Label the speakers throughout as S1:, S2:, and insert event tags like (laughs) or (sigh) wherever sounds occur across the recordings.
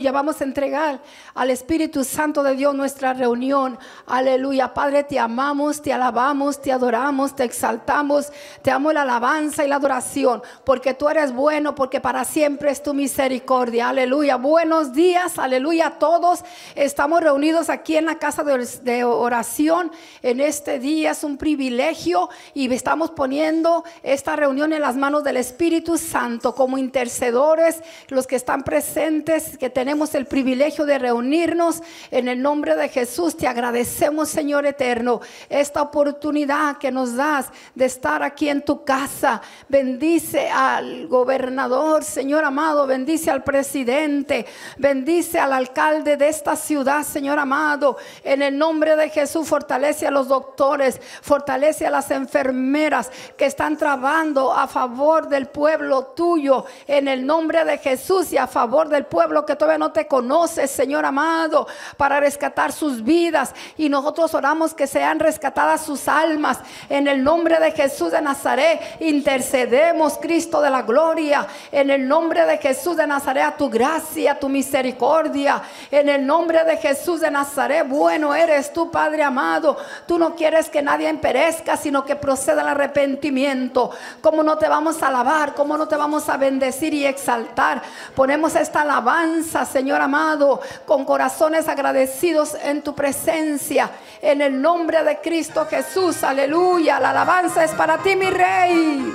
S1: Ya vamos a entregar al Espíritu Santo de Dios nuestra reunión. Aleluya. Padre, te amamos, te alabamos, te adoramos, te exaltamos. Te amo la alabanza y la adoración. Porque tú eres bueno, porque para siempre es tu misericordia. Aleluya. Buenos días, aleluya a todos. Estamos reunidos aquí en la casa de oración. En este día es un privilegio y estamos poniendo esta reunión en las manos del Espíritu Santo como intercedores, los que están presentes, que tenemos tenemos el privilegio de reunirnos en el nombre de Jesús. Te agradecemos, Señor eterno, esta oportunidad que nos das de estar aquí en tu casa. Bendice al gobernador, Señor amado, bendice al presidente, bendice al alcalde de esta ciudad, Señor amado. En el nombre de Jesús, fortalece a los doctores, fortalece a las enfermeras que están trabajando a favor del pueblo tuyo. En el nombre de Jesús y a favor del pueblo que todavía no te conoces, Señor amado, para rescatar sus vidas. Y nosotros oramos que sean rescatadas sus almas. En el nombre de Jesús de Nazaret, intercedemos, Cristo de la gloria. En el nombre de Jesús de Nazaret, a tu gracia, a tu misericordia. En el nombre de Jesús de Nazaret, bueno eres tú, Padre amado. Tú no quieres que nadie perezca, sino que proceda el arrepentimiento. ¿Cómo no te vamos a alabar? ¿Cómo no te vamos a bendecir y exaltar? Ponemos esta alabanza Señor amado, con corazones agradecidos en tu presencia. En el nombre de Cristo Jesús, aleluya. La alabanza es para ti, mi rey.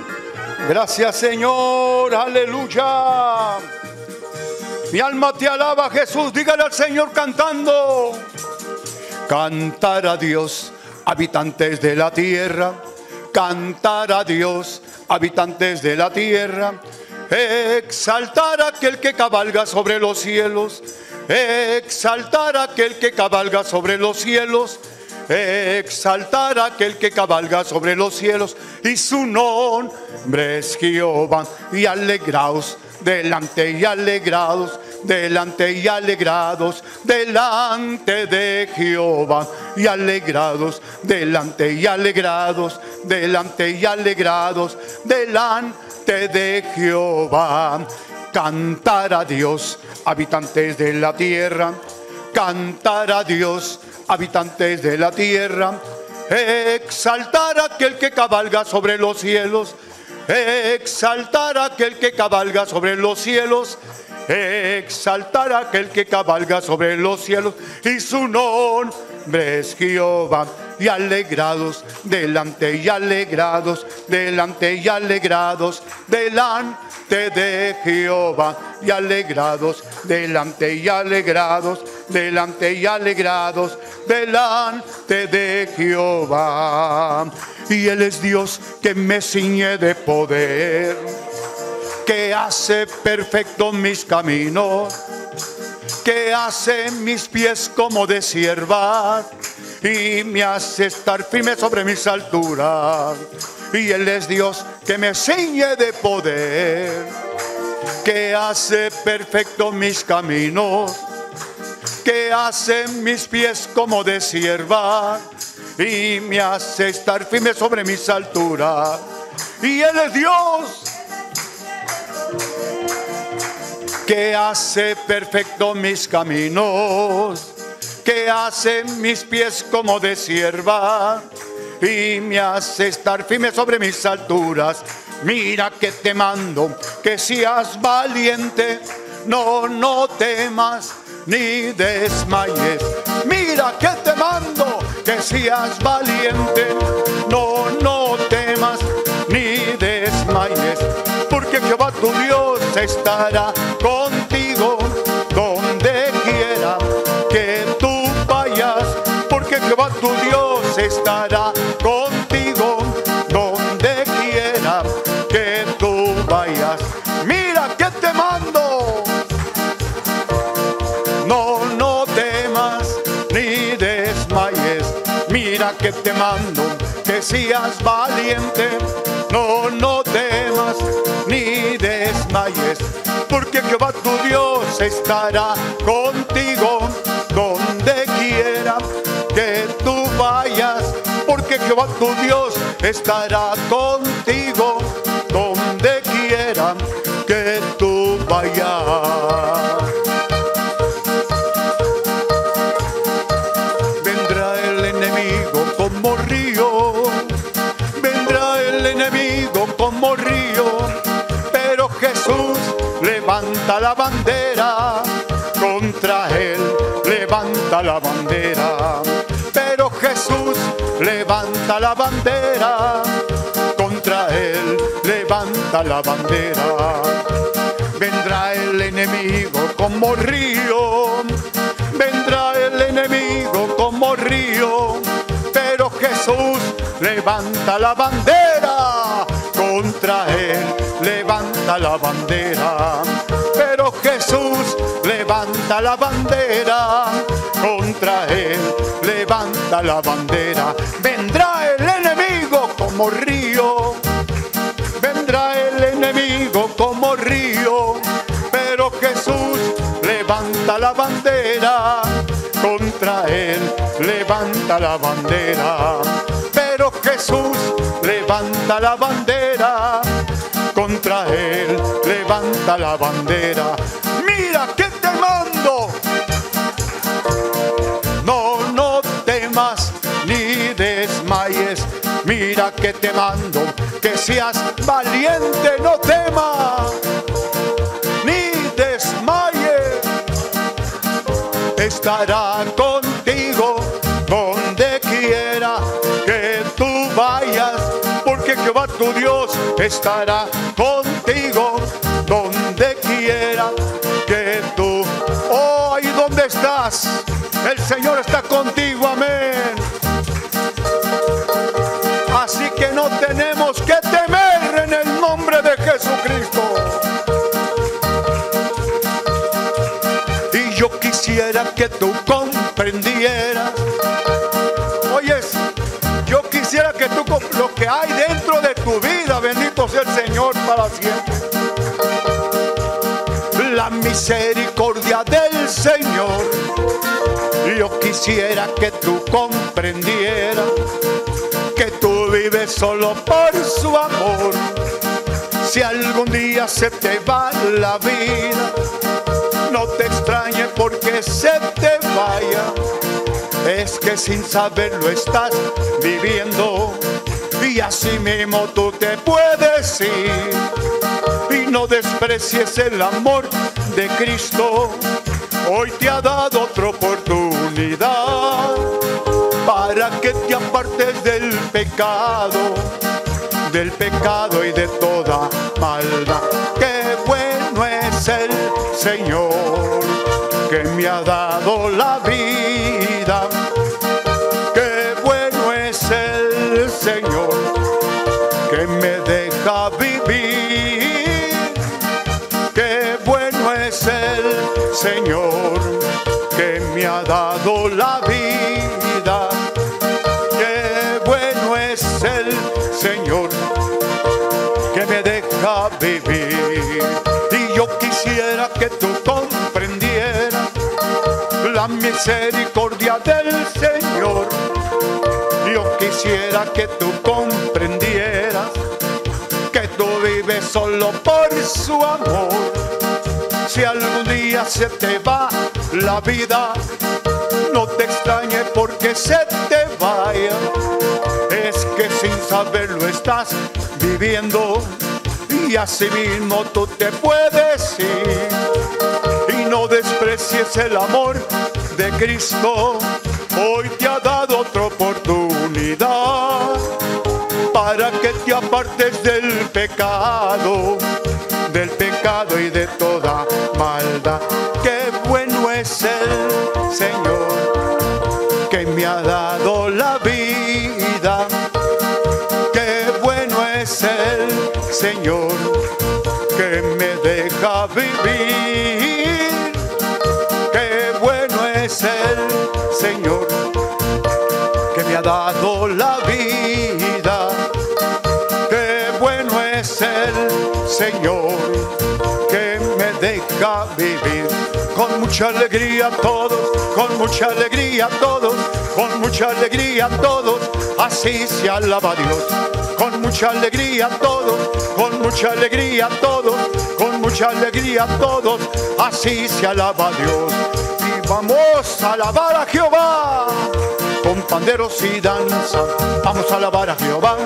S2: Gracias, Señor, aleluya. Mi alma te alaba, Jesús. Dígale al Señor cantando. Cantar a Dios, habitantes de la tierra. Cantar a Dios, habitantes de la tierra exaltar a aquel que cabalga sobre los cielos, exaltar a aquel que cabalga sobre los cielos, exaltar a aquel que cabalga sobre los cielos, y su nombre es Jehová, y alegraos delante y alegrados, delante y alegrados, delante de Jehová, y alegrados, delante y alegrados, delante y alegrados, delante de Jehová. Cantar a Dios, habitantes de la tierra. Cantar a Dios, habitantes de la tierra. Exaltar a aquel que cabalga sobre los cielos. Exaltar a aquel que cabalga sobre los cielos. Exaltar a aquel que cabalga sobre los cielos. Y su nombre es Jehová y alegrados, delante y alegrados, delante y alegrados, delante de Jehová y alegrados, delante y alegrados, delante y alegrados, delante de Jehová. Y Él es Dios que me ciñe de poder, que hace perfecto mis caminos, que hace mis pies como de sierva y me hace estar firme sobre mis alturas. Y Él es Dios que me ciñe de poder, que hace perfecto mis caminos, que hace mis pies como de sierva y me hace estar firme sobre mis alturas. Y Él es Dios que hace perfecto mis caminos que hace mis pies como de sierva y me hace estar firme sobre mis alturas. Mira que te mando que seas valiente, no, no temas ni desmayes. Mira que te mando que seas valiente, no, no temas ni desmayes, porque Jehová tu Dios estará contigo que seas valiente. No, no temas ni desmayes. Porque Jehová tu Dios estará contigo donde quiera que tú vayas, porque Jehová tu Dios estará contigo donde quiera que tú vayas. La bandera, contra él levanta la bandera. Pero Jesús levanta la bandera, contra él levanta la bandera. Vendrá el enemigo como río, vendrá el enemigo como río, pero Jesús levanta la bandera, contra él levanta la bandera. Jesús levanta la bandera, contra él levanta la bandera. Vendrá el enemigo como río, vendrá el enemigo como río, pero Jesús levanta la bandera, contra él levanta la bandera. Pero Jesús levanta la bandera, contra él levanta la bandera. Mira que te mando. No, no temas ni desmayes. Mira que te mando, que seas valiente, no temas ni desmayes. Estará contigo donde quiera que tú vayas, porque Jehová tu Dios estará contigo donde quiera que tú. Oh, ahí donde estás, el Señor está contigo, amén. Así que no tenemos que temer en el nombre de Jesucristo. Y yo quisiera que tú comprendieras. Oyes, yo quisiera que tú con La misericordia del Señor. Yo quisiera que tú comprendieras que tú vives solo por su amor. Si algún día se te va la vida, no te extrañe porque se te vaya. Es que sin saberlo estás viviendo y así mismo tú te puedes ir. Y no desprecies el amor de Cristo. Hoy te ha dado otra oportunidad para que te apartes del pecado, del pecado y de toda maldad. Qué bueno es el Señor que me ha dado la vida. Señor que me ha dado la vida. Qué bueno es el Señor que me deja vivir. Y yo quisiera que tú comprendieras la misericordia del Señor. Yo quisiera que tú comprendieras que tú vives solo por su amor. Se te va la vida, no te extrañe porque se te vaya. Es que sin saberlo estás viviendo y así mismo tú te puedes ir. Y no desprecies el amor de Cristo. Hoy te ha dado otra oportunidad para que te apartes del pecado, del pecado y de toda maldad. Qué bueno es el Señor que me ha dado la vida. Qué bueno es el Señor que me deja vivir. Qué bueno es el Señor que me ha dado la vida. Qué bueno es el Señor vivir. Con mucha alegría todos, con mucha alegría todos, con mucha alegría todos, así se alaba Dios. Con mucha alegría todos, con mucha alegría todos, con mucha alegría todos, así se alaba Dios. Y vamos a alabar a Jehová con panderos y danza. Vamos a alabar a Jehová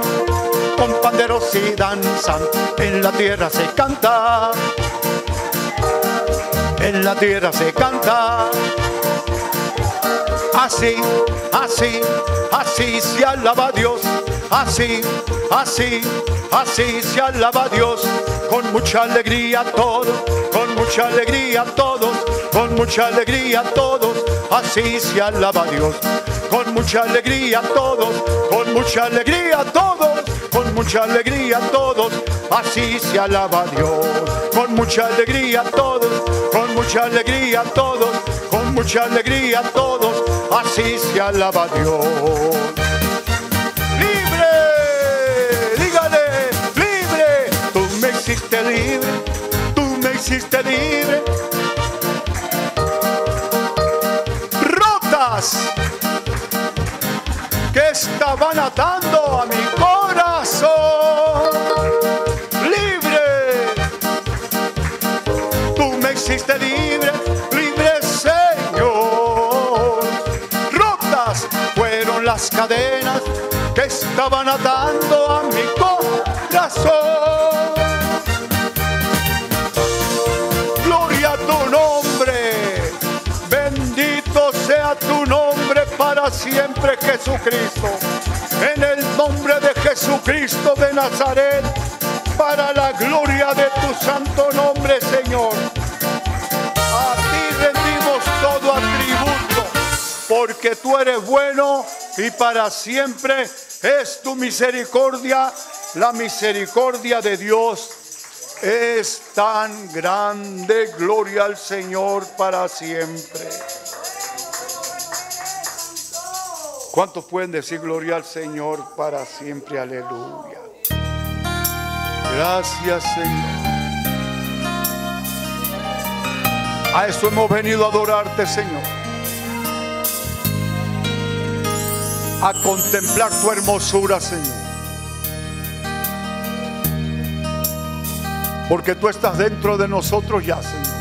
S2: con panderos y danza. En la tierra se canta. En la tierra se canta. Así, así, así se alaba Dios. Así, así, así se alaba Dios. Con mucha alegría todos, con mucha alegría todos, con mucha alegría todos. Así se alaba Dios. Con mucha alegría todos, con mucha alegría todos, con mucha alegría todos. Así se alaba Dios. Con mucha alegría todos, mucha alegría todos, con mucha alegría todos. Así se alaba a Dios. Libre, dígale, libre. Tú me hiciste libre, tú me hiciste libre. Rotas que estaban atando a mi corazón. Hiciste libre, libre Señor. Rotas fueron las cadenas que estaban atando a mi corazón. Gloria a tu nombre, bendito sea tu nombre para siempre Jesucristo. En el nombre de Jesucristo de Nazaret, para la gloria de tu santo nombre, Señor. Porque tú eres bueno y para siempre es tu misericordia. La misericordia de Dios es tan grande. Gloria al Señor para siempre. ¿Cuántos pueden decir gloria al Señor para siempre? Aleluya. Gracias Señor. A eso hemos venido a adorarte Señor. A contemplar tu hermosura Señor. Porque tú estás dentro de nosotros ya Señor.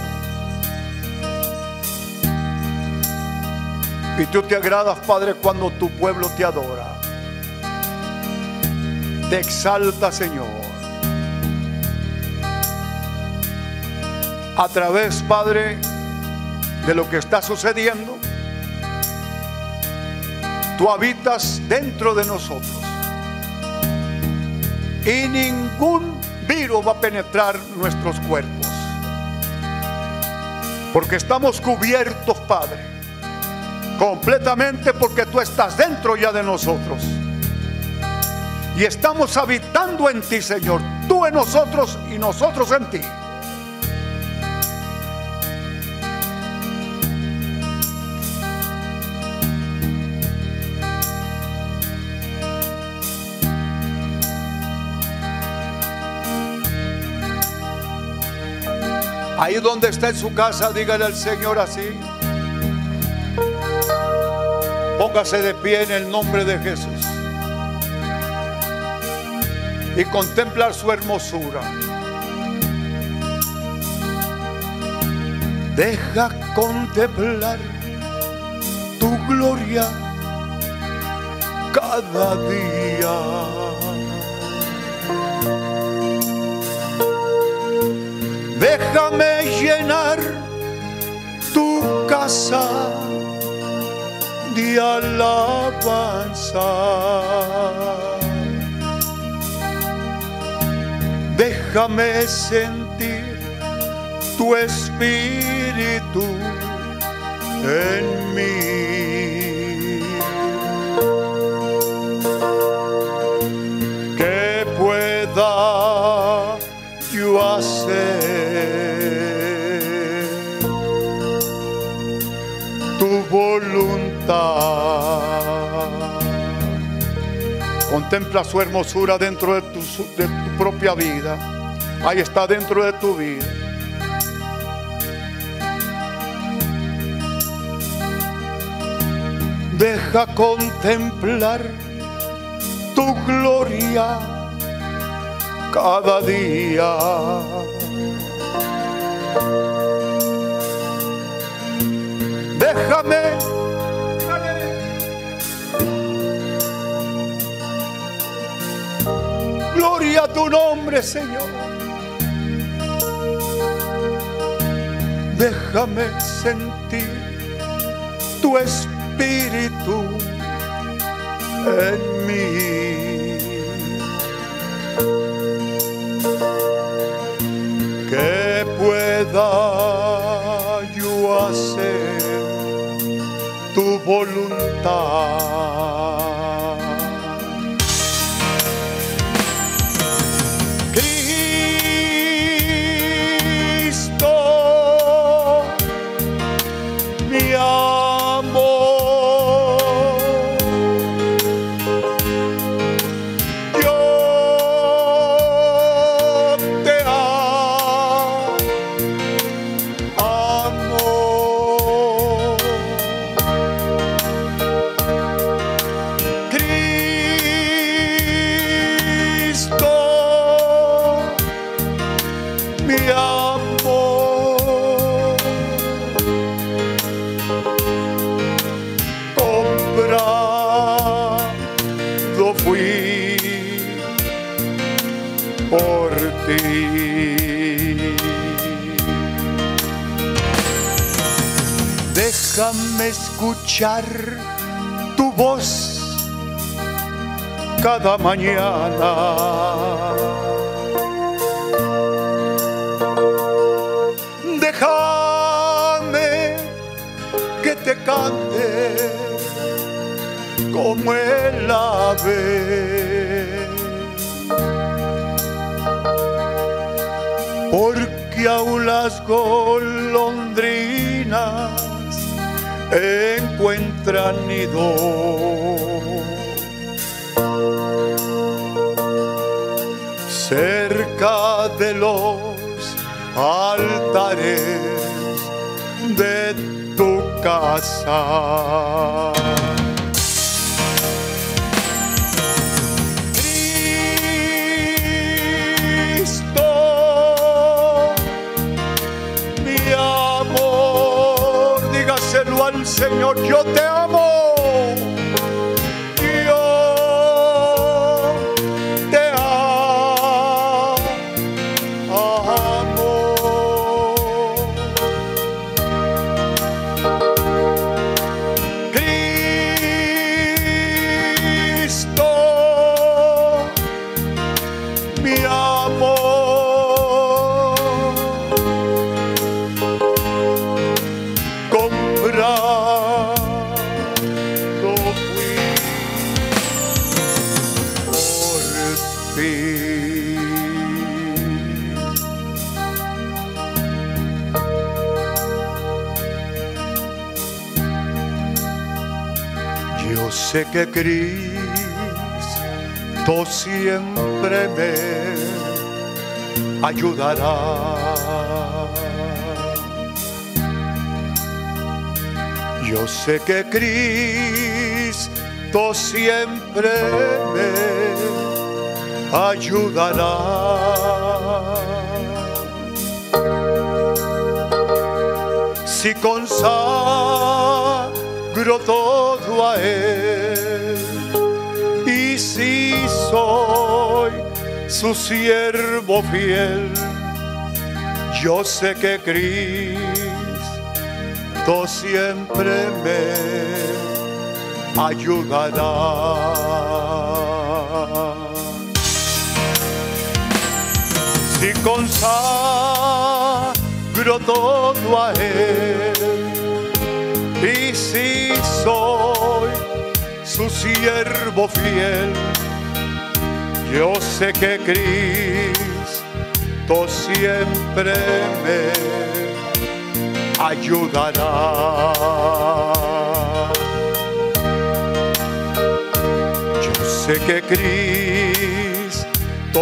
S2: Y tú te agradas, Padre, cuando tu pueblo te adora. Te exalta, Señor. A través, Padre, de lo que está sucediendo, tú habitas dentro de nosotros. Y ningún virus va a penetrar nuestros cuerpos. Porque estamos cubiertos, Padre completamente porque tú estás dentro ya de nosotros. Y estamos habitando en ti, Señor. Tú en nosotros y nosotros en ti. Ahí donde está en su casa, dígale al Señor así. Póngase de pie en el nombre de Jesús. Y contemplar su hermosura. Deja contemplar tu gloria cada día. Déjame llenar tu casa de alabanza. Déjame sentir tu espíritu en mí. Contempla su hermosura dentro de tu, de tu propia vida. Ahí está dentro de tu vida. Deja contemplar tu gloria cada día. Déjame A tu nombre, Señor. déjame sentir tu espíritu en mí. Que pueda yo hacer tu voluntad. Escuchar tu voz cada mañana. Déjame que te cante como el ave. Porque aún las golondrinas encuentran nido. Cerca de los altares de tu casa. Señor, yo te que Cristo siempre me ayudará. Yo sé que Cristo siempre me ayudará. Si con todo a Él. Soy su siervo fiel, yo sé que Cristo siempre me ayudará. Si consagro todo a Él, y si soy su siervo fiel, yo sé que Cristo siempre me ayudará. Yo sé que Cristo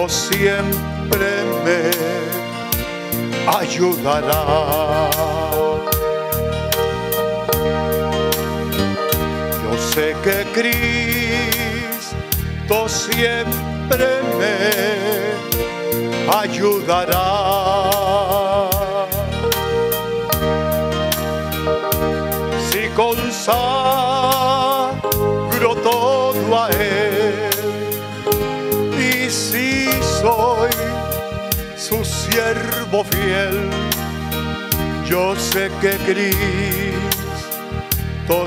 S2: siempre me ayudará. sé que Cristo siempre me ayudará. Si consagro todo a Él y si soy su siervo fiel, Yo sé que Cristo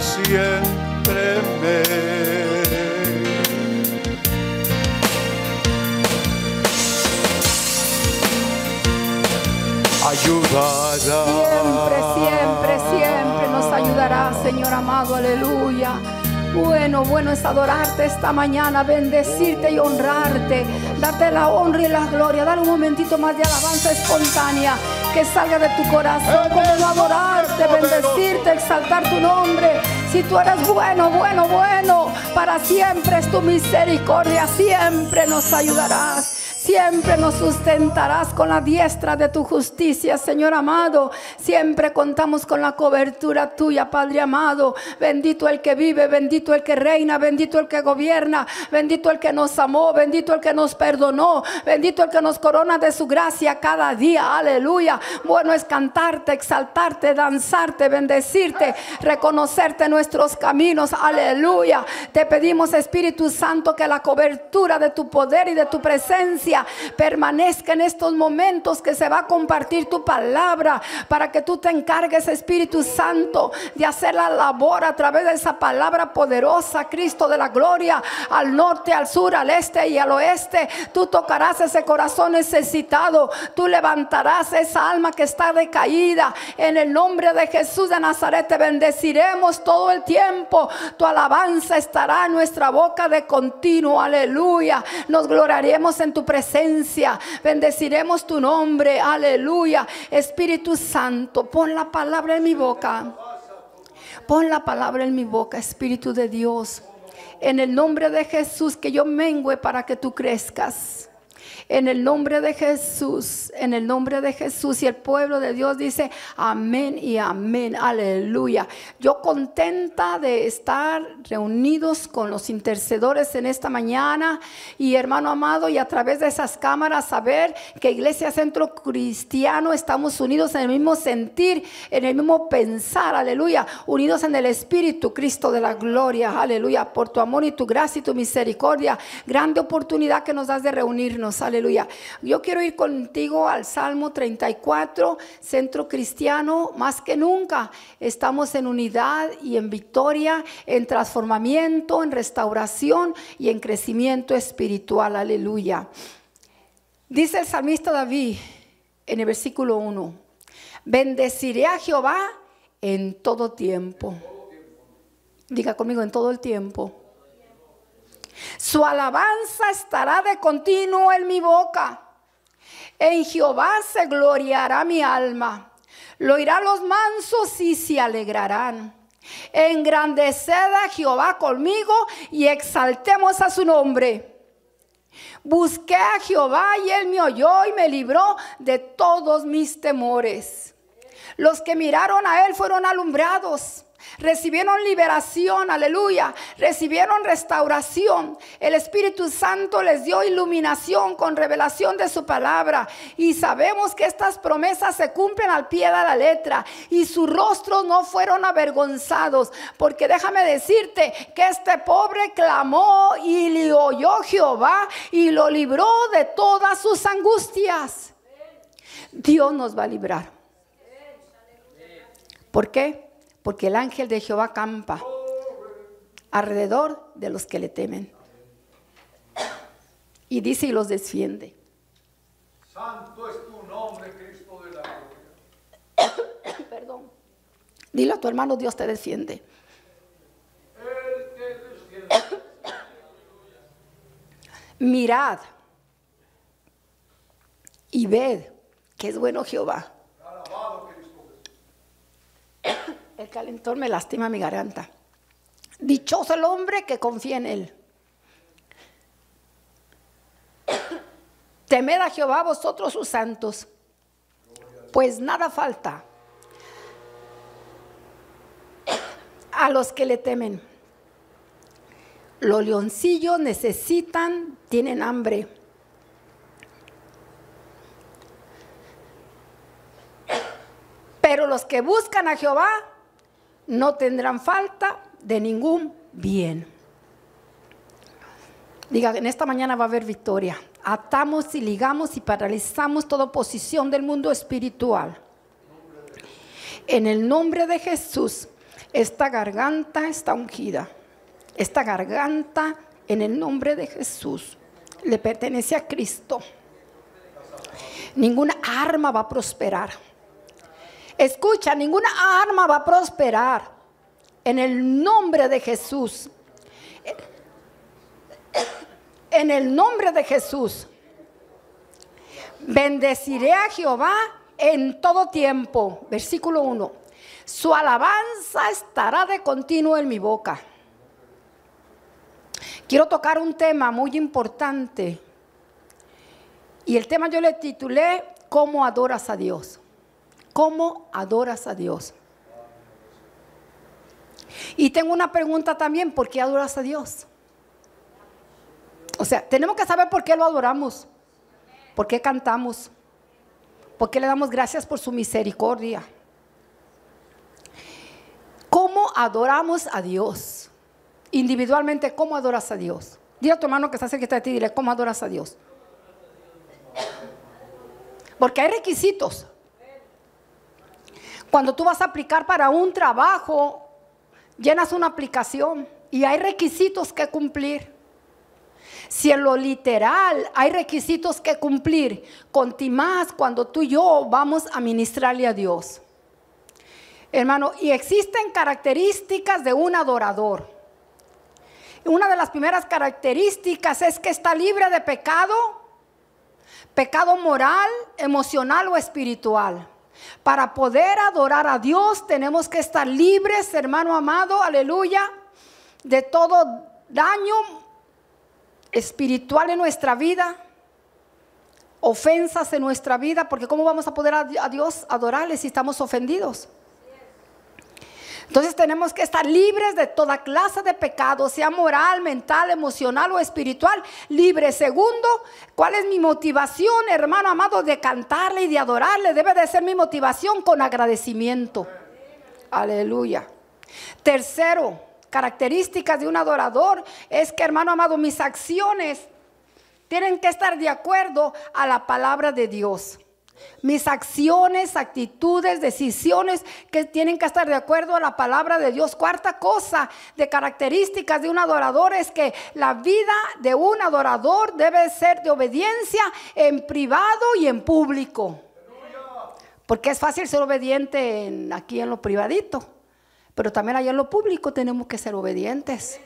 S2: siempre me
S1: Siempre, siempre, siempre nos ayudará, Señor amado, aleluya. Bueno, bueno es adorarte esta mañana, bendecirte y honrarte, darte la honra y la gloria, dar un momentito más de alabanza espontánea que salga de tu corazón, como adorarte, bendecirte, exaltar tu nombre. Si tú eres bueno, bueno, bueno, para siempre es tu misericordia, siempre nos ayudarás. Siempre nos sustentarás con la diestra de tu justicia, Señor amado. Siempre contamos con la cobertura tuya, Padre amado. Bendito el que vive, bendito el que reina, bendito el que gobierna, bendito el que nos amó, bendito el que nos perdonó, bendito el que nos corona de su gracia cada día. Aleluya. Bueno es cantarte, exaltarte, danzarte, bendecirte, reconocerte nuestros caminos. Aleluya. Te pedimos, Espíritu Santo, que la cobertura de tu poder y de tu presencia permanezca en estos momentos que se va a compartir tu palabra para tú te encargues, Espíritu Santo, de hacer la labor a través de esa palabra poderosa, Cristo de la gloria, al norte, al sur, al este y al oeste. Tú tocarás ese corazón necesitado, tú levantarás esa alma que está decaída. En el nombre de Jesús de Nazaret te bendeciremos todo el tiempo. Tu alabanza estará en nuestra boca de continuo. Aleluya. Nos gloriaremos en tu presencia Bendeciremos tu nombre. Aleluya. Espíritu Santo, pon la palabra en mi boca. Pon la palabra en mi boca, Espíritu de Dios. En el nombre de Jesús, que yo mengüe para que tú crezcas. En el nombre de Jesús, en el nombre de Jesús. Y el pueblo de Dios dice amén y amén. Aleluya. Yo contenta de estar reunidos con los intercedores en esta mañana. Y hermano amado, y a través de esas cámaras saber que Iglesia Centro Cristiano estamos unidos en el mismo sentir, en el mismo pensar. Aleluya. Unidos en el Espíritu, Cristo de la gloria. Aleluya. Por tu amor y tu gracia y tu misericordia. Grande oportunidad que nos das de reunirnos. Aleluya Aleluya. Yo quiero ir contigo al Salmo 34, Centro Cristiano, más que nunca. Estamos en unidad y en victoria, en transformamiento, en restauración y en crecimiento espiritual. Aleluya. Dice el salmista David en el versículo 1, bendeciré a Jehová en todo tiempo. Diga conmigo en todo el tiempo. Su alabanza estará de continuo en mi boca. En Jehová se gloriará mi alma. Lo oirán los mansos y se alegrarán. Engrandeced a Jehová conmigo y exaltemos a su nombre. Busqué a Jehová y él me oyó y me libró de todos mis temores. Los que miraron a él fueron alumbrados recibieron liberación, aleluya, recibieron restauración. El Espíritu Santo les dio iluminación con revelación de su palabra. Y sabemos que estas promesas se cumplen al pie de la letra. Y sus rostros no fueron avergonzados. Porque déjame decirte que este pobre clamó y le oyó Jehová y lo libró de todas sus angustias. Dios nos va a librar. ¿Por qué? Porque el ángel de Jehová campa alrededor de los que le temen. Y dice y los defiende.
S2: Santo es tu nombre, Cristo de la
S1: gloria. Perdón. Dile a tu hermano, Dios te defiende.
S2: Él te defiende.
S1: Mirad y ved que es bueno Jehová El calentón me lastima mi garganta. Dichoso el hombre que confía en él. (coughs) Temed a Jehová vosotros sus santos, pues nada falta (coughs) a los que le temen. Los leoncillos necesitan, tienen hambre. (coughs) Pero los que buscan a Jehová no tendrán falta de ningún bien. Diga, en esta mañana va a haber victoria. Atamos y ligamos y paralizamos toda oposición del mundo espiritual. En el nombre de Jesús, esta garganta está ungida. Esta garganta, en el nombre de Jesús, le pertenece a Cristo. Ninguna arma va a prosperar. Escucha, ninguna arma va a prosperar. En el nombre de Jesús. En el nombre de Jesús. Bendeciré a Jehová en todo tiempo. Versículo 1. Su alabanza estará de continuo en mi boca. Quiero tocar un tema muy importante. Y el tema yo le titulé ¿Cómo adoras a Dios? ¿Cómo adoras a Dios? Y tengo una pregunta también, ¿por qué adoras a Dios? O sea, tenemos que saber por qué lo adoramos, por qué cantamos, por qué le damos gracias por su misericordia. ¿Cómo adoramos a Dios? Individualmente, ¿cómo adoras a Dios? Dile a tu hermano que está cerca de ti, dile, ¿cómo adoras a Dios? Porque hay requisitos. Cuando tú vas a aplicar para un trabajo, llenas una aplicación y hay requisitos que cumplir. Si en lo literal hay requisitos que cumplir, ti más cuando tú y yo vamos a ministrarle a Dios. Hermano, y existen características de un adorador. Una de las primeras características es que está libre de pecado, pecado moral, emocional o espiritual. Para poder adorar a Dios tenemos que estar libres, hermano amado, aleluya, de todo daño espiritual en nuestra vida, ofensas en nuestra vida, porque ¿cómo vamos a poder a Dios adorarle si estamos ofendidos? Entonces tenemos que estar libres de toda clase de pecado, sea moral, mental, emocional o espiritual. Libre. Segundo, ¿cuál es mi motivación, hermano amado, de cantarle y de adorarle? Debe de ser mi motivación con agradecimiento. Aleluya. Tercero, características de un adorador es que, hermano amado, mis acciones tienen que estar de acuerdo a la palabra de Dios. Mis acciones, actitudes, decisiones que tienen que estar de acuerdo a la palabra de Dios. Cuarta cosa de características de un adorador es que la vida de un adorador debe ser de obediencia en privado y en público. Porque es fácil ser obediente aquí en lo privadito, pero también allá en lo público tenemos que ser obedientes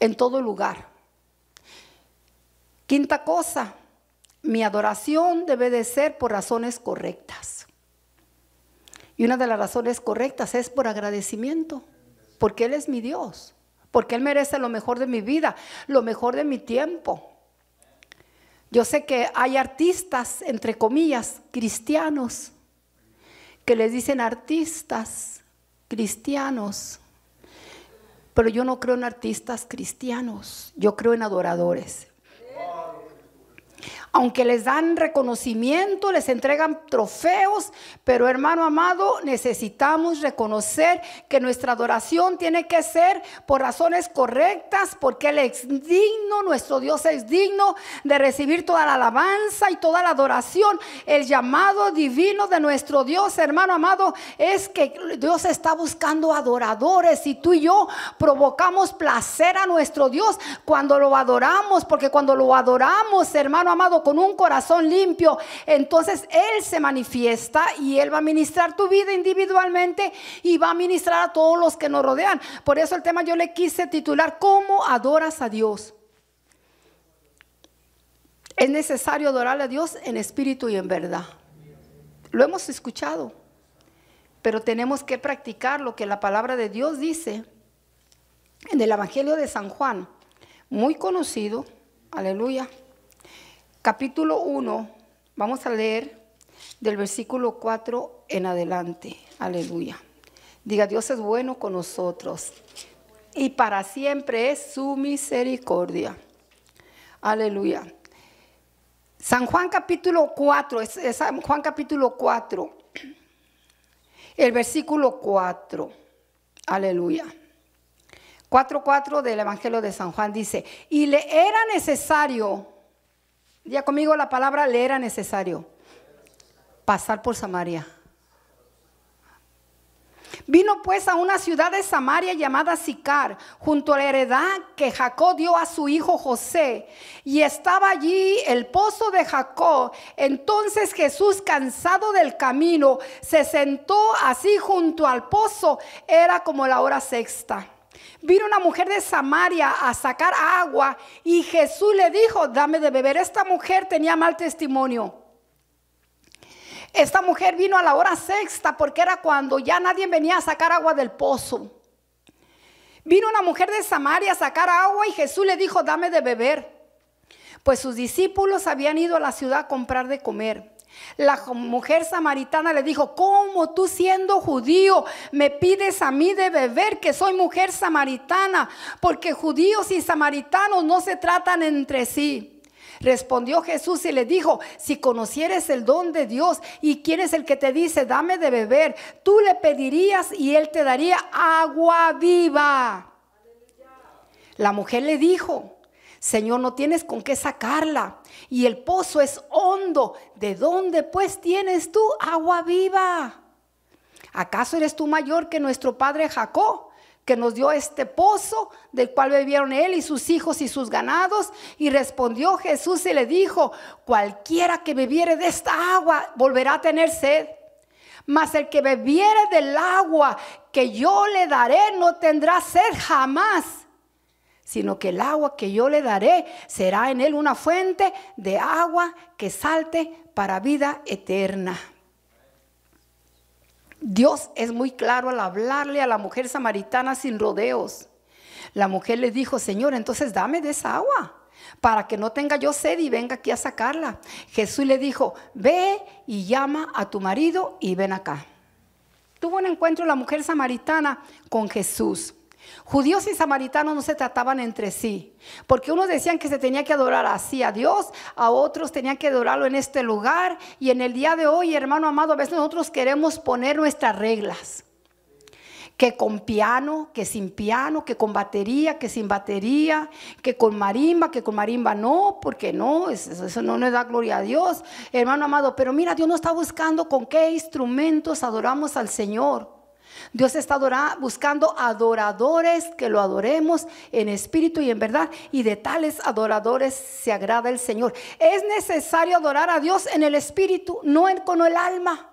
S1: en todo lugar. Quinta cosa, mi adoración debe de ser por razones correctas. Y una de las razones correctas es por agradecimiento, porque Él es mi Dios, porque Él merece lo mejor de mi vida, lo mejor de mi tiempo. Yo sé que hay artistas, entre comillas, cristianos, que les dicen artistas cristianos, pero yo no creo en artistas cristianos, yo creo en adoradores aunque les dan reconocimiento, les entregan trofeos, pero hermano amado, necesitamos reconocer que nuestra adoración tiene que ser por razones correctas, porque Él es digno, nuestro Dios es digno de recibir toda la alabanza y toda la adoración. El llamado divino de nuestro Dios, hermano amado, es que Dios está buscando adoradores y tú y yo provocamos placer a nuestro Dios cuando lo adoramos, porque cuando lo adoramos, hermano amado, con un corazón limpio, entonces Él se manifiesta y Él va a ministrar tu vida individualmente y va a ministrar a todos los que nos rodean. Por eso el tema yo le quise titular, ¿cómo adoras a Dios? Es necesario adorarle a Dios en espíritu y en verdad. Lo hemos escuchado, pero tenemos que practicar lo que la palabra de Dios dice en el Evangelio de San Juan, muy conocido, aleluya capítulo 1, vamos a leer del versículo 4 en adelante. Aleluya. Diga, Dios es bueno con nosotros y para siempre es su misericordia. Aleluya. San Juan capítulo 4, es, San Juan capítulo 4, el versículo 4. Aleluya. 4.4 del Evangelio de San Juan dice, y le era necesario ya conmigo la palabra le era necesario pasar por Samaria. Vino pues a una ciudad de Samaria llamada Sicar, junto a la heredad que Jacob dio a su hijo José. Y estaba allí el pozo de Jacob. Entonces Jesús, cansado del camino, se sentó así junto al pozo. Era como la hora sexta. Vino una mujer de Samaria a sacar agua y Jesús le dijo, dame de beber. Esta mujer tenía mal testimonio. Esta mujer vino a la hora sexta porque era cuando ya nadie venía a sacar agua del pozo. Vino una mujer de Samaria a sacar agua y Jesús le dijo, dame de beber. Pues sus discípulos habían ido a la ciudad a comprar de comer. La mujer samaritana le dijo, ¿cómo tú siendo judío me pides a mí de beber que soy mujer samaritana? Porque judíos y samaritanos no se tratan entre sí. Respondió Jesús y le dijo, si conocieres el don de Dios y quién es el que te dice, dame de beber, tú le pedirías y él te daría agua viva. La mujer le dijo, Señor, no tienes con qué sacarla y el pozo es hondo. ¿De dónde pues tienes tú agua viva? ¿Acaso eres tú mayor que nuestro padre Jacob? que nos dio este pozo del cual bebieron él y sus hijos y sus ganados. Y respondió Jesús y le dijo, cualquiera que bebiere de esta agua volverá a tener sed. Mas el que bebiere del agua que yo le daré no tendrá sed jamás, sino que el agua que yo le daré será en él una fuente de agua que salte para vida eterna. Dios es muy claro al hablarle a la mujer samaritana sin rodeos. La mujer le dijo, Señor, entonces dame de esa agua para que no tenga yo sed y venga aquí a sacarla. Jesús le dijo, ve y llama a tu marido y ven acá. Tuvo un encuentro la mujer samaritana con Jesús. Judíos y samaritanos no se trataban entre sí, porque unos decían que se tenía que adorar así a Dios, a otros tenían que adorarlo en este lugar, y en el día de hoy, hermano amado, a veces nosotros queremos poner nuestras reglas, que con piano, que sin piano, que con batería, que sin batería, que con marimba, que con marimba no, porque no, eso, no le da gloria a Dios, hermano amado, pero mira, Dios no está buscando con qué instrumentos adoramos al Señor. Dios está buscando adoradores que lo adoremos en espíritu y en verdad. Y de tales adoradores se agrada el Señor. Es necesario adorar a Dios en el espíritu, no con el alma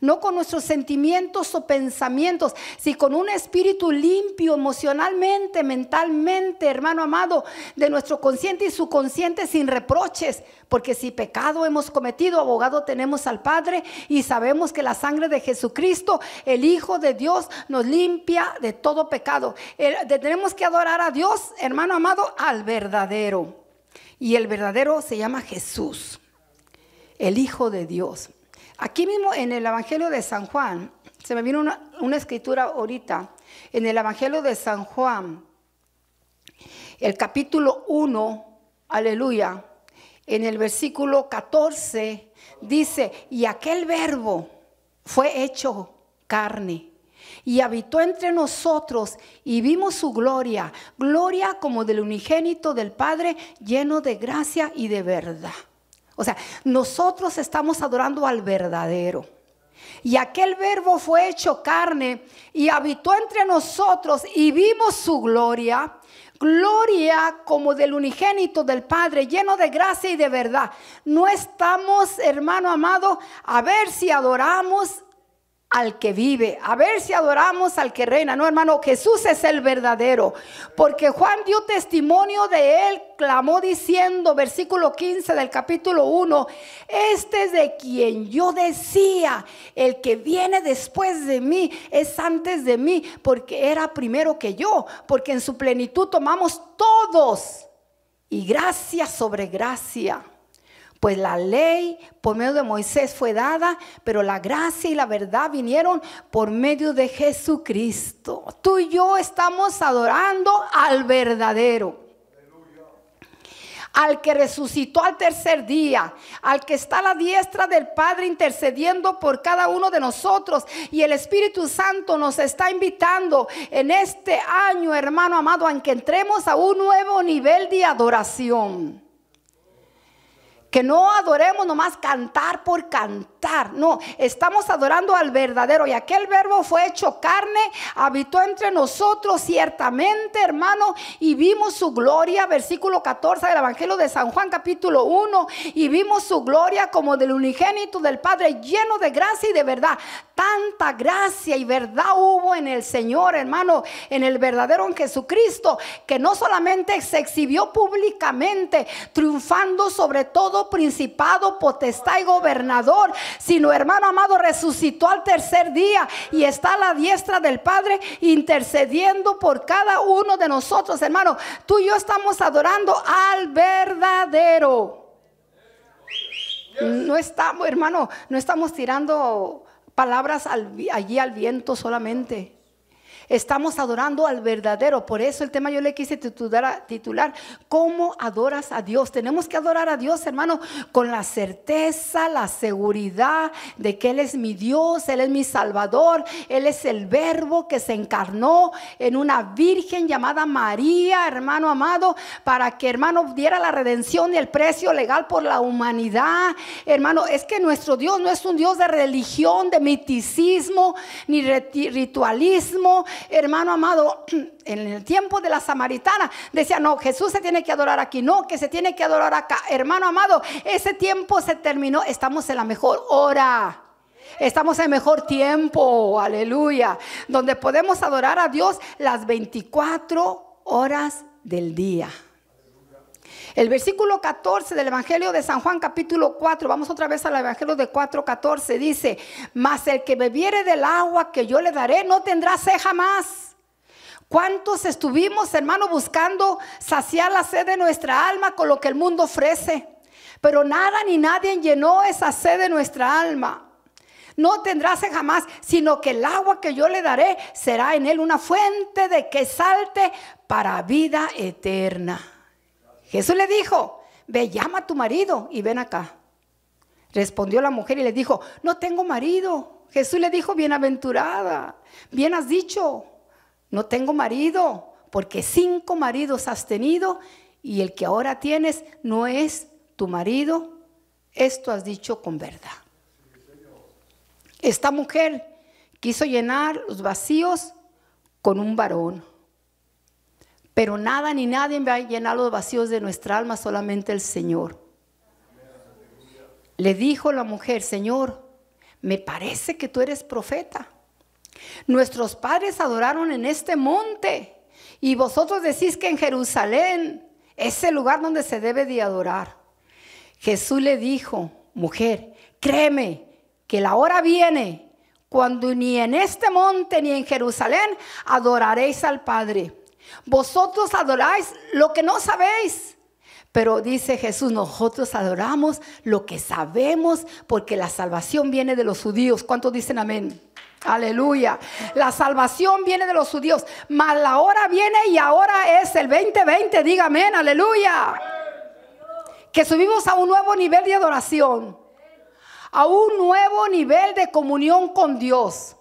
S1: no con nuestros sentimientos o pensamientos, si con un espíritu limpio emocionalmente, mentalmente, hermano amado, de nuestro consciente y su consciente sin reproches, porque si pecado hemos cometido, abogado tenemos al Padre y sabemos que la sangre de Jesucristo, el Hijo de Dios, nos limpia de todo pecado. tenemos que adorar a Dios, hermano amado, al verdadero. Y el verdadero se llama Jesús, el Hijo de Dios. Aquí mismo en el Evangelio de San Juan, se me vino una, escritura ahorita, en el Evangelio de San Juan, el capítulo 1, aleluya, en el versículo 14, dice, y aquel verbo fue hecho carne y habitó entre nosotros y vimos su gloria, gloria como del unigénito del Padre, lleno de gracia y de verdad. O sea, nosotros estamos adorando al verdadero. Y aquel verbo fue hecho carne y habitó entre nosotros y vimos su gloria, gloria como del unigénito del Padre, lleno de gracia y de verdad. No estamos, hermano amado, a ver si adoramos al que vive, a ver si adoramos al que reina. No, hermano, Jesús es el verdadero, porque Juan dio testimonio de él, clamó diciendo, versículo 15 del capítulo 1, este es de quien yo decía, el que viene después de mí es antes de mí, porque era primero que yo, porque en su plenitud tomamos todos y gracia sobre gracia. Pues la ley por medio de Moisés fue dada, pero la gracia y la verdad vinieron por medio de Jesucristo. Tú y yo estamos adorando al verdadero al que resucitó al tercer día, al que está a la diestra del Padre intercediendo por cada uno de nosotros. Y el Espíritu Santo nos está invitando en este año, hermano amado, a que entremos a un nuevo nivel de adoración Que no adoremos nomás cantar por cantar. No, estamos adorando al verdadero. Y aquel verbo fue hecho carne, habitó entre nosotros ciertamente, hermano, y vimos su gloria. Versículo 14 del Evangelio de San Juan, capítulo 1. Y vimos su gloria como del unigénito del Padre, lleno de gracia y de verdad. Tanta gracia y verdad hubo en el Señor, hermano, en el verdadero en Jesucristo, que no solamente se exhibió públicamente, triunfando sobre todo principado, potestad y gobernador, sino hermano amado resucitó al tercer día y está a la diestra del Padre intercediendo por cada uno de nosotros, hermano. Tú y yo estamos adorando al verdadero. No estamos, hermano, no estamos tirando palabras allí al viento solamente. Estamos adorando al verdadero. Por eso el tema yo le quise titular, ¿cómo adoras a Dios? Tenemos que adorar a Dios, hermano, con la certeza, la seguridad de que Él es mi Dios, Él es mi Salvador, Él es el verbo que se encarnó en una virgen llamada María, hermano amado, para que, hermano, diera la redención y el precio legal por la humanidad. Hermano, es que nuestro Dios no es un Dios de religión, de miticismo, ni ritualismo hermano amado, (clears throat) en el tiempo de la samaritana, decía, no, Jesús se tiene que adorar aquí, no, que se tiene que adorar acá. Hermano amado, ese tiempo se terminó, estamos en la mejor hora. Estamos en mejor tiempo, aleluya, donde podemos adorar a Dios las 24 horas del día. El versículo 14 del Evangelio de San Juan capítulo 4, vamos otra vez al Evangelio de 4, 14, dice, mas el que bebiere del agua que yo le daré no tendrá sed jamás. ¿Cuántos estuvimos, hermano, buscando saciar la sed de nuestra alma con lo que el mundo ofrece? Pero nada ni nadie llenó esa sed de nuestra alma. No tendrá sed jamás, sino que el agua que yo le daré será en él una fuente de que salte para vida eterna. Jesús le dijo, ve, llama a tu marido y ven acá. Respondió la mujer y le dijo, no tengo marido. Jesús le dijo, bienaventurada, bien has dicho, no tengo marido, porque cinco maridos has tenido y el que ahora tienes no es tu marido. Esto has dicho con verdad. Esta mujer quiso llenar los vacíos con un varón. Pero nada ni nadie va a llenar los vacíos de nuestra alma, solamente el Señor. Le dijo la mujer, Señor, me parece que tú eres profeta. Nuestros padres adoraron en este monte y vosotros decís que en Jerusalén es el lugar donde se debe de adorar. Jesús le dijo, mujer, créeme que la hora viene cuando ni en este monte ni en Jerusalén adoraréis al Padre. Vosotros adoráis lo que no sabéis. Pero dice Jesús, nosotros adoramos lo que sabemos porque la salvación viene de los judíos. ¿Cuántos dicen amén? Aleluya. La salvación viene de los judíos. Mas la hora viene y ahora es el 2020. Diga amén. Aleluya. Que subimos a un nuevo nivel de adoración. A un nuevo nivel de comunión con Dios.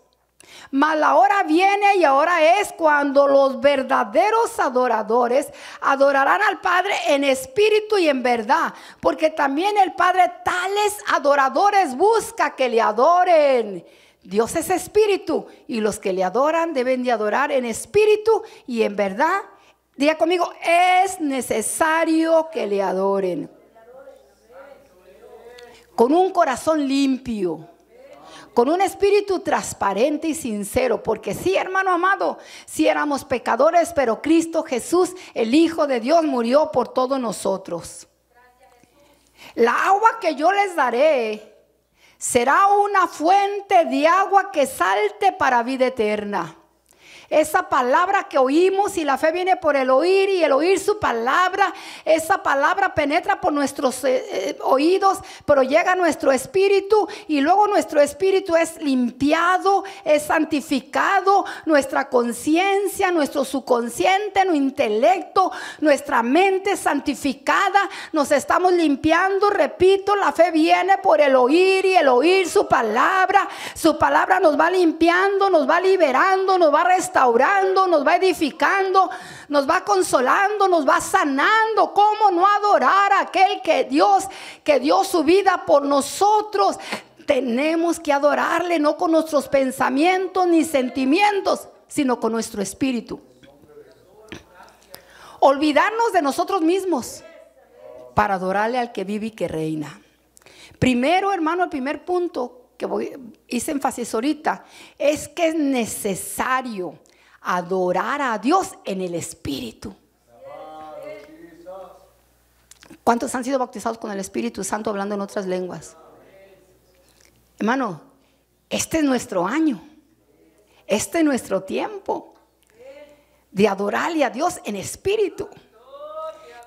S1: Mas la hora viene y ahora es cuando los verdaderos adoradores adorarán al Padre en espíritu y en verdad. Porque también el Padre tales adoradores busca que le adoren. Dios es espíritu y los que le adoran deben de adorar en espíritu y en verdad. Diga conmigo, es necesario que le adoren. Con un corazón limpio con un espíritu transparente y sincero, porque sí, hermano amado, sí éramos pecadores, pero Cristo Jesús, el Hijo de Dios, murió por todos nosotros. La agua que yo les daré será una fuente de agua que salte para vida eterna. Esa palabra que oímos y la fe viene por el oír y el oír su palabra. Esa palabra penetra por nuestros eh, eh, oídos, pero llega a nuestro espíritu y luego nuestro espíritu es limpiado, es santificado, nuestra conciencia, nuestro subconsciente, nuestro intelecto, nuestra mente santificada. Nos estamos limpiando, repito, la fe viene por el oír y el oír su palabra. Su palabra nos va limpiando, nos va liberando, nos va restaurando restaurando, nos va edificando, nos va consolando, nos va sanando. ¿Cómo no adorar a aquel que Dios, que dio su vida por nosotros? Tenemos que adorarle no con nuestros pensamientos ni sentimientos, sino con nuestro espíritu. Olvidarnos de nosotros mismos para adorarle al que vive y que reina. Primero, hermano, el primer punto que voy, hice énfasis ahorita es que es necesario adorar a Dios en el Espíritu. ¿Cuántos han sido bautizados con el Espíritu Santo hablando en otras lenguas? Hermano, este es nuestro año. Este es nuestro tiempo de adorarle a Dios en espíritu.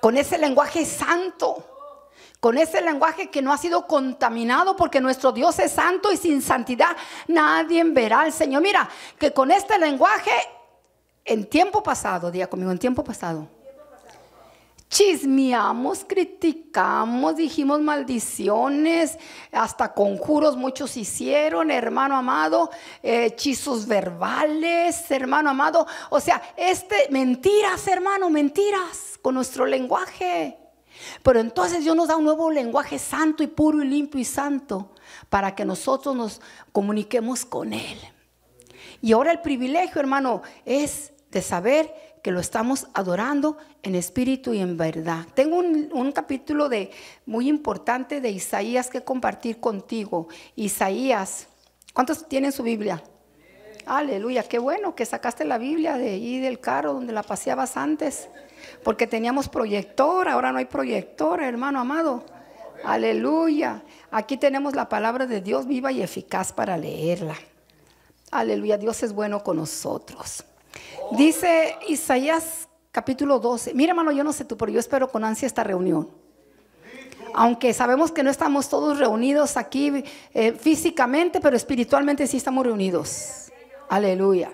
S1: Con ese lenguaje santo. Con ese lenguaje que no ha sido contaminado porque nuestro Dios es santo y sin santidad nadie verá al Señor. Mira, que con este lenguaje en tiempo pasado, diga conmigo, en tiempo pasado Chismeamos, criticamos, dijimos maldiciones, hasta conjuros muchos hicieron, hermano amado, hechizos verbales, hermano amado. O sea, este, mentiras, hermano, mentiras con nuestro lenguaje. Pero entonces Dios nos da un nuevo lenguaje santo y puro y limpio y santo para que nosotros nos comuniquemos con Él. Y ahora el privilegio, hermano, es de saber que lo estamos adorando en espíritu y en verdad. Tengo un, capítulo de, muy importante de Isaías que compartir contigo. Isaías, ¿cuántos tienen su Biblia? Aleluya, qué bueno que sacaste la Biblia de ahí del carro donde la paseabas antes, porque teníamos proyector, ahora no hay proyector, hermano amado. Aleluya, aquí tenemos la palabra de Dios viva y eficaz para leerla. Aleluya, Dios es bueno con nosotros. Dice Isaías capítulo 12. Mira, hermano, yo no sé tú, pero yo espero con ansia esta reunión. Aunque sabemos que no estamos todos reunidos aquí eh, físicamente, pero espiritualmente sí estamos reunidos. Aleluya.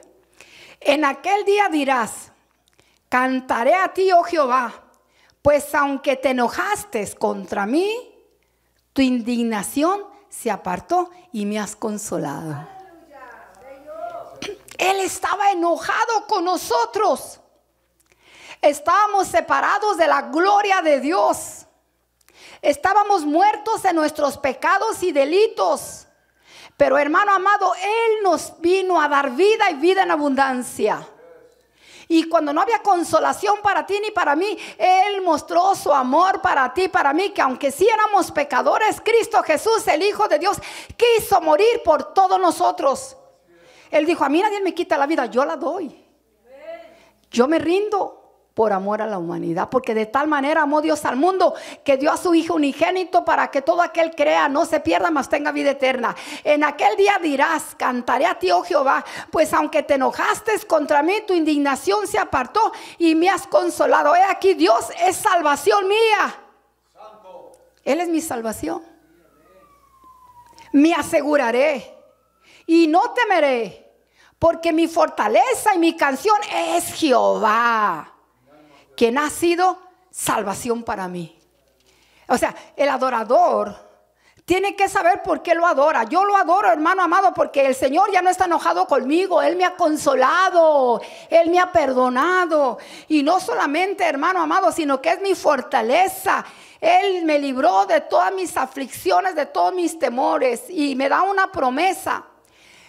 S1: En aquel día dirás, cantaré a ti, oh Jehová, pues aunque te enojaste contra mí, tu indignación se apartó y me has consolado. Él estaba enojado con nosotros. Estábamos separados de la gloria de Dios. Estábamos muertos en nuestros pecados y delitos. Pero hermano amado, Él nos vino a dar vida y vida en abundancia. Y cuando no había consolación para ti ni para mí, Él mostró su amor para ti, para mí, que aunque sí éramos pecadores, Cristo Jesús, el Hijo de Dios, quiso morir por todos nosotros. Él dijo, a mí nadie me quita la vida, yo la doy. Yo me rindo por amor a la humanidad, porque de tal manera amó Dios al mundo que dio a su Hijo unigénito para que todo aquel crea no se pierda, mas tenga vida eterna. En aquel día dirás, cantaré a ti, oh Jehová, pues aunque te enojaste contra mí, tu indignación se apartó y me has consolado. He aquí, Dios es salvación mía. Él es mi salvación. Me aseguraré y no temeré, porque mi fortaleza y mi canción es Jehová, quien ha sido salvación para mí. O sea, el adorador tiene que saber por qué lo adora. Yo lo adoro, hermano amado, porque el Señor ya no está enojado conmigo. Él me ha consolado, Él me ha perdonado. Y no solamente, hermano amado, sino que es mi fortaleza. Él me libró de todas mis aflicciones, de todos mis temores. Y me da una promesa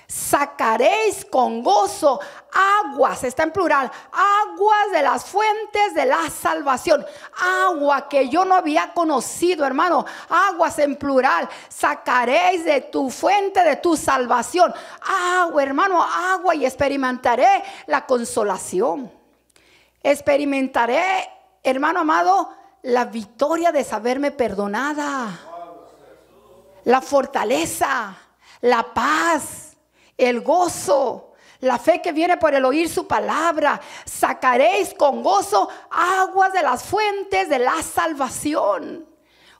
S1: sacaréis con gozo aguas, está en plural, aguas de las fuentes de la salvación, agua que yo no había conocido, hermano, aguas en plural, sacaréis de tu fuente de tu salvación, agua, hermano, agua y experimentaré la consolación. Experimentaré, hermano amado, la victoria de saberme perdonada, la fortaleza, la paz el gozo, la fe que viene por el oír su palabra. Sacaréis con gozo aguas de las fuentes de la salvación.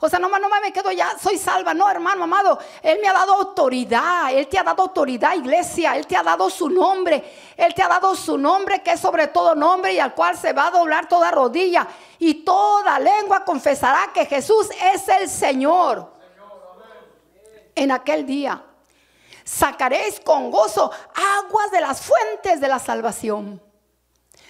S1: O sea, no, no me quedo ya, soy salva. No, hermano amado, Él me ha dado autoridad. Él te ha dado autoridad, iglesia. Él te ha dado su nombre. Él te ha dado su nombre que es sobre todo nombre y al cual se va a doblar toda rodilla. Y toda lengua confesará que Jesús es el Señor. En aquel día Sacaréis con gozo aguas de las fuentes de la salvación.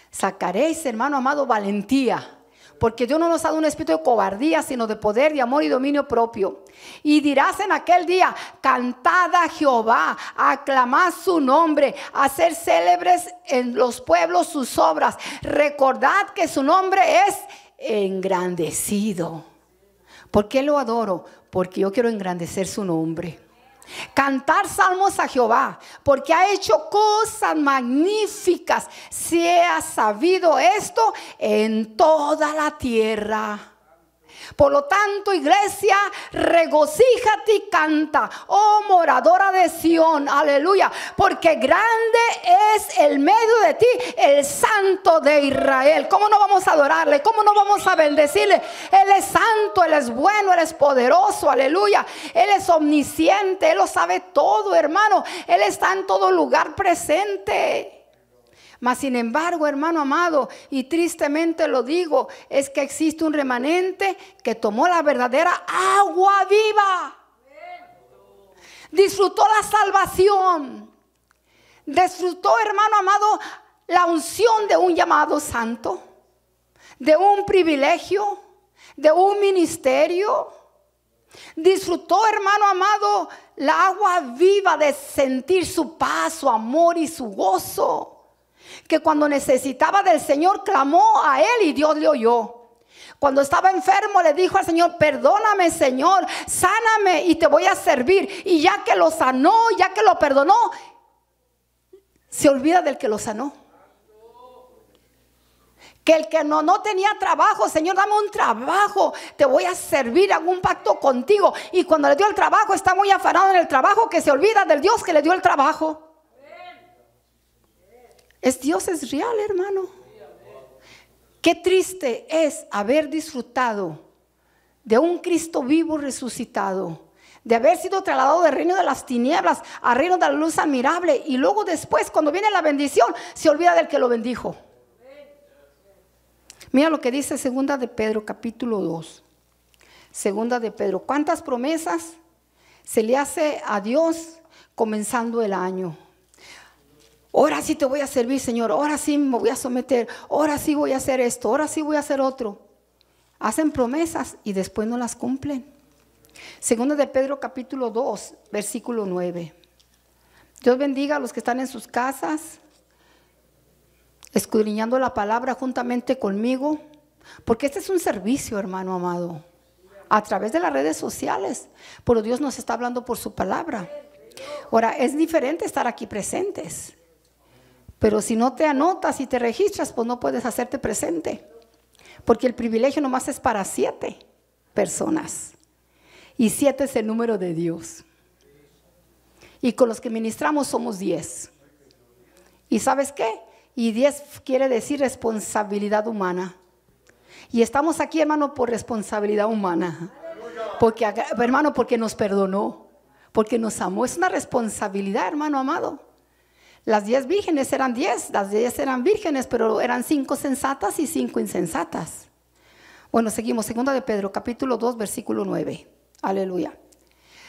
S1: Sacaréis, hermano amado, valentía. Porque Dios no nos ha dado un espíritu de cobardía, sino de poder, de amor y dominio propio. Y dirás en aquel día, cantad a Jehová, aclamad su nombre, hacer célebres en los pueblos sus obras. Recordad que su nombre es engrandecido. ¿Por qué lo adoro? Porque yo quiero engrandecer su nombre. Cantar salmos a Jehová, porque ha hecho cosas magníficas. Se ha sabido esto en toda la tierra. Por lo tanto, iglesia, regocíjate y canta, oh moradora de Sión, aleluya, porque grande es el medio de ti, el santo de Israel. ¿Cómo no vamos a adorarle? ¿Cómo no vamos a bendecirle? Él es santo, Él es bueno, Él es poderoso, aleluya. Él es omnisciente, Él lo sabe todo, hermano. Él está en todo lugar presente. Mas sin embargo, hermano amado, y tristemente lo digo, es que existe un remanente que tomó la verdadera agua viva. Disfrutó la salvación. Disfrutó, hermano amado, la unción de un llamado santo, de un privilegio, de un ministerio. Disfrutó, hermano amado, la agua viva de sentir su paz, su amor y su gozo que cuando necesitaba del Señor clamó a Él y Dios le oyó. Cuando estaba enfermo le dijo al Señor, perdóname Señor, sáname y te voy a servir. Y ya que lo sanó, ya que lo perdonó, se olvida del que lo sanó. Que el que no, no tenía trabajo, Señor, dame un trabajo, te voy a servir, hago un pacto contigo. Y cuando le dio el trabajo, está muy afanado en el trabajo que se olvida del Dios que le dio el trabajo. Es Dios es real, hermano. Qué triste es haber disfrutado de un Cristo vivo resucitado, de haber sido trasladado del reino de las tinieblas al reino de la luz admirable y luego después cuando viene la bendición se olvida del que lo bendijo. Mira lo que dice segunda de Pedro capítulo 2. Segunda de Pedro, ¿cuántas promesas se le hace a Dios comenzando el año? Ahora sí te voy a servir, Señor. Ahora sí me voy a someter. Ahora sí voy a hacer esto. Ahora sí voy a hacer otro. Hacen promesas y después no las cumplen. Segundo de Pedro capítulo 2, versículo 9. Dios bendiga a los que están en sus casas, escudriñando la palabra juntamente conmigo, porque este es un servicio, hermano amado, a través de las redes sociales, pero Dios nos está hablando por su palabra. Ahora, es diferente estar aquí presentes. Pero si no te anotas y te registras, pues no puedes hacerte presente. Porque el privilegio nomás es para siete personas. Y siete es el número de Dios. Y con los que ministramos somos diez. ¿Y sabes qué? Y diez quiere decir responsabilidad humana. Y estamos aquí, hermano, por responsabilidad humana. Porque, hermano, porque nos perdonó, porque nos amó. Es una responsabilidad, hermano amado. Las diez vírgenes eran diez, las diez eran vírgenes, pero eran cinco sensatas y cinco insensatas. Bueno, seguimos, segunda de Pedro, capítulo 2, versículo 9. Aleluya.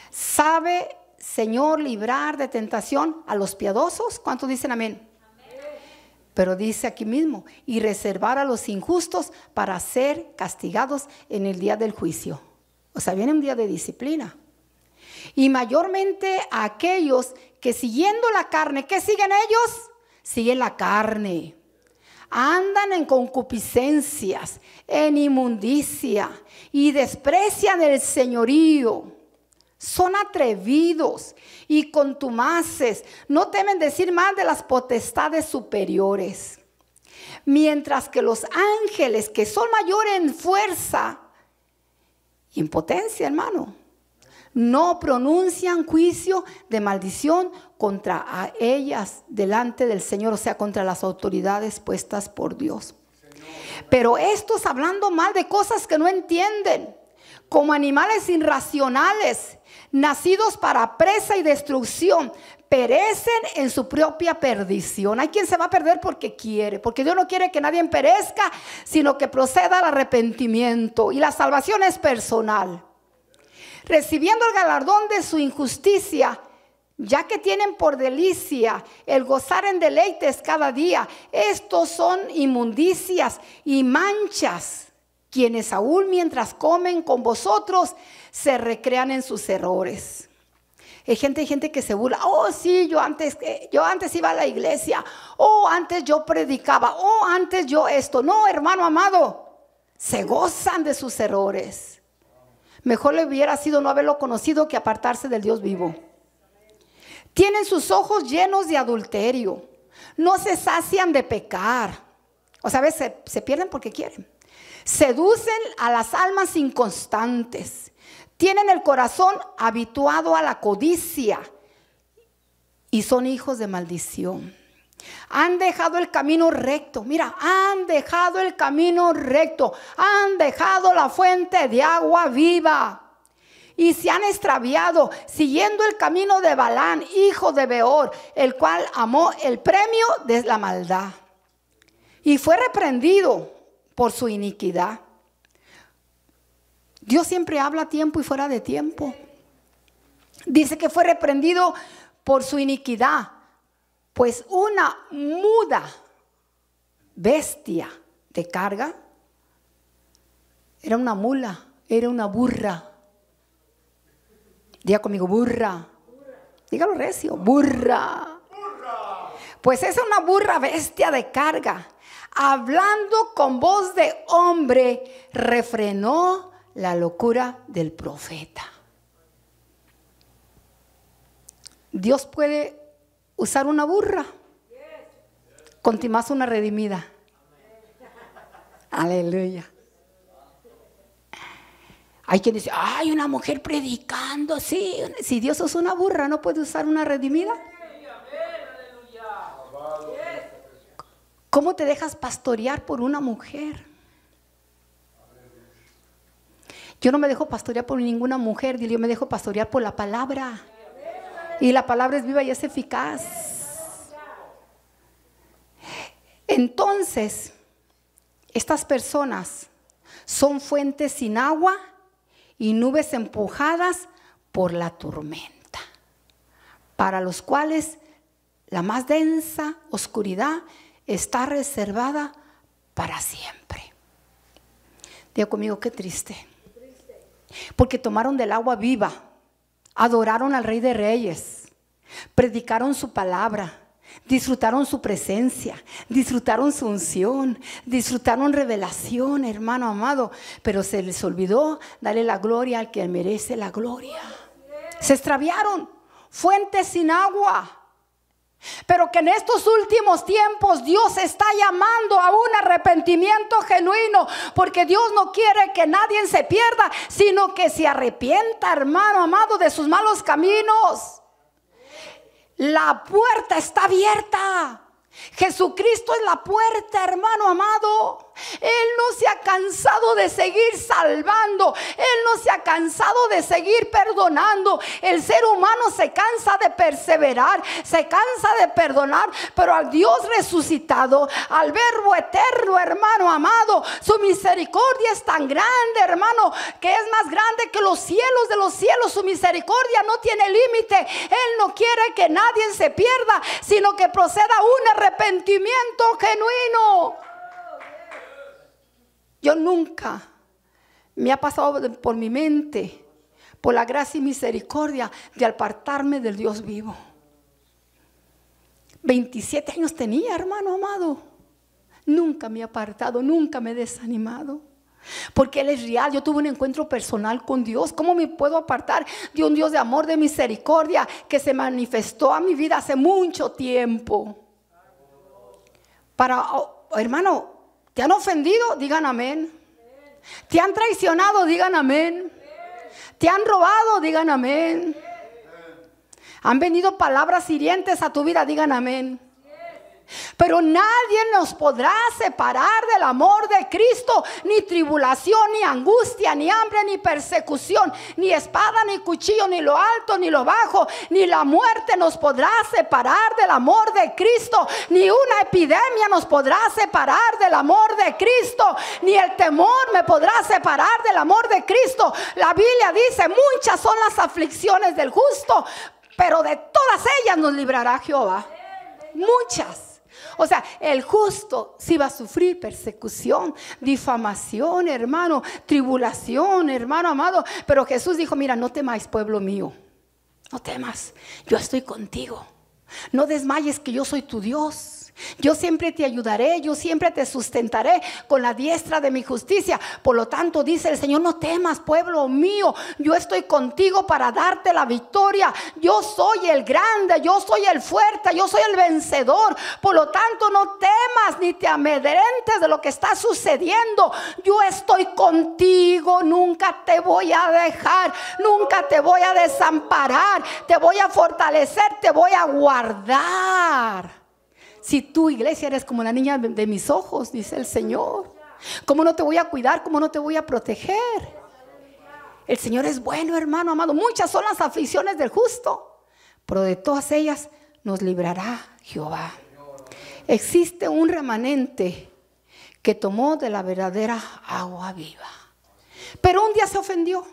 S1: ¿Sabe, Señor, librar de tentación a los piadosos? ¿Cuántos dicen amén? Pero dice aquí mismo, y reservar a los injustos para ser castigados en el día del juicio. O sea, viene un día de disciplina. Y mayormente a aquellos que siguiendo la carne, ¿qué siguen ellos? Siguen la carne. Andan en concupiscencias, en inmundicia y desprecian el señorío. Son atrevidos y contumaces. No temen decir mal de las potestades superiores. Mientras que los ángeles, que son mayores en fuerza y en potencia, hermano, no pronuncian juicio de maldición contra ellas delante del Señor, o sea, contra las autoridades puestas por Dios. Pero estos hablando mal de cosas que no entienden, como animales irracionales, nacidos para presa y destrucción, perecen en su propia perdición. Hay quien se va a perder porque quiere, porque Dios no quiere que nadie perezca, sino que proceda al arrepentimiento. Y la salvación es personal recibiendo el galardón de su injusticia, ya que tienen por delicia el gozar en deleites cada día. Estos son inmundicias y manchas, quienes aún mientras comen con vosotros se recrean en sus errores. Hay gente, hay gente que se burla. Oh, sí, yo antes, yo antes iba a la iglesia. Oh, antes yo predicaba. Oh, antes yo esto. No, hermano amado. Se gozan de sus errores. Mejor le hubiera sido no haberlo conocido que apartarse del Dios vivo. Tienen sus ojos llenos de adulterio. No se sacian de pecar. O sea, a veces se, se pierden porque quieren. Seducen a las almas inconstantes. Tienen el corazón habituado a la codicia y son hijos de maldición. Han dejado el camino recto. Mira, han dejado el camino recto. Han dejado la fuente de agua viva y se han extraviado siguiendo el camino de Balán, hijo de Beor, el cual amó el premio de la maldad. Y fue reprendido por su iniquidad. Dios siempre habla a tiempo y fuera de tiempo. Dice que fue reprendido por su iniquidad, pues una muda bestia de carga era una mula, era una burra Diga conmigo, burra. Dígalo recio, burra. Pues es una burra bestia de carga. Hablando con voz de hombre, refrenó la locura del profeta. Dios puede usar una burra, más una redimida. Aleluya. Hay quien dice, hay una mujer predicando, sí. Si Dios es una burra, ¿no puede usar una redimida? ¿Cómo te dejas pastorear por una mujer? Yo no me dejo pastorear por ninguna mujer, yo me dejo pastorear por la palabra. Y la palabra es viva y es eficaz. Entonces, estas personas son fuentes sin agua y nubes empujadas por la tormenta, para los cuales la más densa oscuridad está reservada para siempre. Diga conmigo, qué triste. Porque tomaron del agua viva, adoraron al Rey de Reyes, predicaron su palabra. Disfrutaron su presencia, disfrutaron su unción, disfrutaron revelación, hermano amado, pero se les olvidó darle la gloria al que merece la gloria. Se extraviaron, fuentes sin agua. Pero que en estos últimos tiempos Dios está llamando a un arrepentimiento genuino, porque Dios no quiere que nadie se pierda, sino que se arrepienta, hermano amado, de sus malos caminos. La puerta está abierta. Jesucristo es la puerta, hermano amado. Él no se ha cansado de seguir salvando. Él no se ha cansado de seguir perdonando. El ser humano se cansa de perseverar, se cansa de perdonar, pero al Dios resucitado, al verbo eterno, hermano amado, su misericordia es tan grande, hermano, que es más grande que los cielos de los cielos. Su misericordia no tiene límite. Él no quiere que nadie se pierda, sino que proceda un arrepentimiento genuino. Yo nunca me ha pasado por mi mente, por la gracia y misericordia, de apartarme del Dios vivo. 27 años tenía, hermano amado. Nunca me he apartado, nunca me he desanimado. Porque Él es real. Yo tuve un encuentro personal con Dios. ¿Cómo me puedo apartar de un Dios de amor, de misericordia, que se manifestó a mi vida hace mucho tiempo? Para, oh, hermano, ¿te han ofendido? Digan amén. ¿Te han traicionado? Digan amén. ¿Te han robado? Digan amén. Han venido palabras hirientes a tu vida, digan amén. Pero nadie nos podrá separar del amor de Cristo, ni tribulación, ni angustia, ni hambre, ni persecución, ni espada, ni cuchillo, ni lo alto, ni lo bajo, ni la muerte nos podrá separar del amor de Cristo, ni una epidemia nos podrá separar del amor de Cristo, ni el temor me podrá separar del amor de Cristo. La Biblia dice, muchas son las aflicciones del justo, pero de todas ellas nos librará Jehová. Muchas. O sea, el justo sí va a sufrir persecución, difamación, hermano, tribulación, hermano amado. Pero Jesús dijo, mira, no temáis, pueblo mío. No temas, yo estoy contigo. No desmayes que yo soy tu Dios. Yo siempre te ayudaré, yo siempre te sustentaré con la diestra de mi justicia. Por lo tanto, dice el Señor, no temas, pueblo mío, yo estoy contigo para darte la victoria. Yo soy el grande, yo soy el fuerte, yo soy el vencedor. Por lo tanto, no temas ni te amedrentes de lo que está sucediendo. Yo estoy contigo, nunca te voy a dejar, nunca te voy a desamparar, te voy a fortalecer, te voy a guardar. Si tú, iglesia, eres como la niña de mis ojos, dice el Señor. ¿Cómo no te voy a cuidar? ¿Cómo no te voy a proteger? El Señor es bueno, hermano amado. Muchas son las aflicciones del justo, pero de todas ellas nos librará Jehová. Existe un remanente que tomó de la verdadera agua viva. Pero un día se ofendió.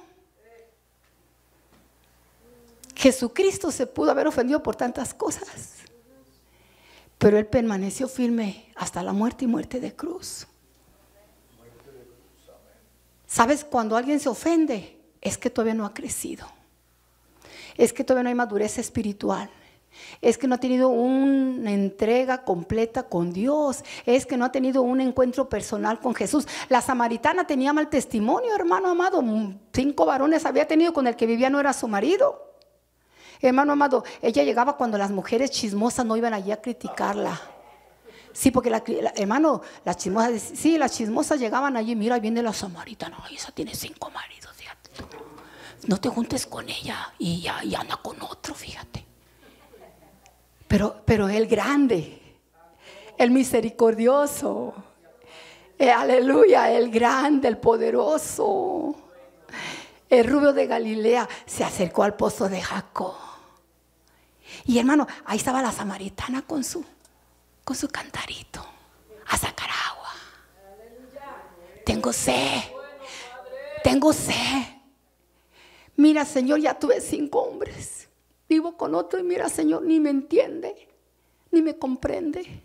S1: Jesucristo se pudo haber ofendido por tantas cosas. Pero él permaneció firme hasta la muerte y muerte de cruz. ¿Sabes? Cuando alguien se ofende, es que todavía no ha crecido. Es que todavía no hay madurez espiritual. Es que no ha tenido una entrega completa con Dios. Es que no ha tenido un encuentro personal con Jesús. La samaritana tenía mal testimonio, hermano amado. Cinco varones había tenido con el que vivía, no era su marido. Hermano amado, ella llegaba cuando las mujeres chismosas no iban allí a criticarla. Sí, porque la, hermano, las chismosas, sí, las chismosas llegaban allí, mira, viene la samaritana, no, esa tiene cinco maridos, fíjate. No te juntes con ella y ya anda con otro, fíjate. Pero, pero el grande, el misericordioso, eh, aleluya, el grande, el poderoso, el rubio de Galilea se acercó al pozo de Jacob. Y hermano, ahí estaba la samaritana con su, con su cantarito a sacar agua. Tengo sed. Tengo sed. Mira, Señor, ya tuve cinco hombres. Vivo con otro y mira, Señor, ni me entiende, ni me comprende.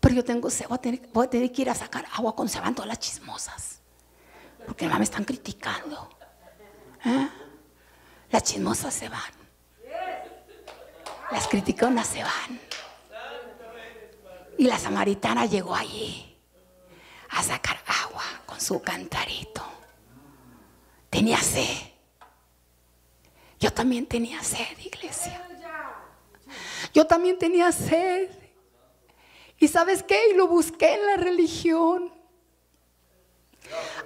S1: Pero yo tengo sed, voy a tener, que ir a sacar agua con se van todas las chismosas. Porque me están criticando. ¿Eh? Las chismosas se van. Las criticonas se van. Y la samaritana llegó allí a sacar agua con su cantarito. Tenía sed. Yo también tenía sed, iglesia. Yo también tenía sed. ¿Y sabes qué? Y lo busqué en la religión.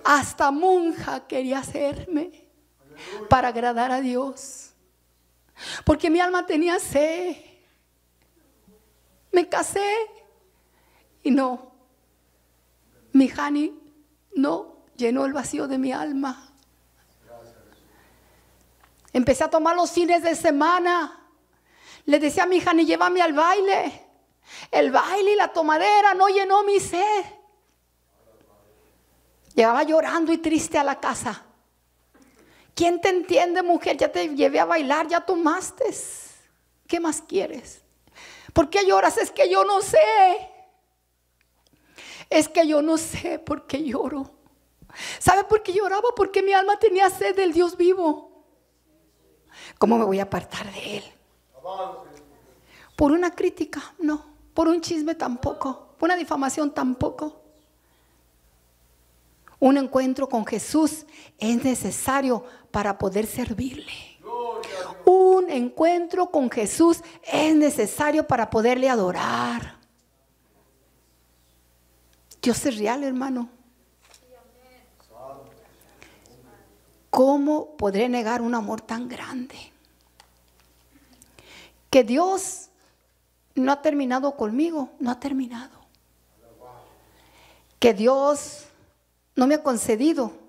S1: Hasta monja quería hacerme para agradar a Dios. Porque mi alma tenía sed. Me casé y no. Mi Hani no llenó el vacío de mi alma. Empecé a tomar los fines de semana. Le decía a mi Hani, llévame al baile. El baile y la tomadera no llenó mi sed. Llegaba llorando y triste a la casa. ¿Quién te entiende, mujer? Ya te llevé a bailar, ya tomaste. ¿Qué más quieres? ¿Por qué lloras? Es que yo no sé. Es que yo no sé por qué lloro. ¿Sabe por qué lloraba? Porque mi alma tenía sed del Dios vivo. ¿Cómo me voy a apartar de Él? Por una crítica, no. Por un chisme tampoco. Por una difamación tampoco. Un encuentro con Jesús es necesario para poder servirle. Un encuentro con Jesús es necesario para poderle adorar. Dios es real, hermano. ¿Cómo podré negar un amor tan grande? Que Dios no ha terminado conmigo, no ha terminado. Que Dios no me ha concedido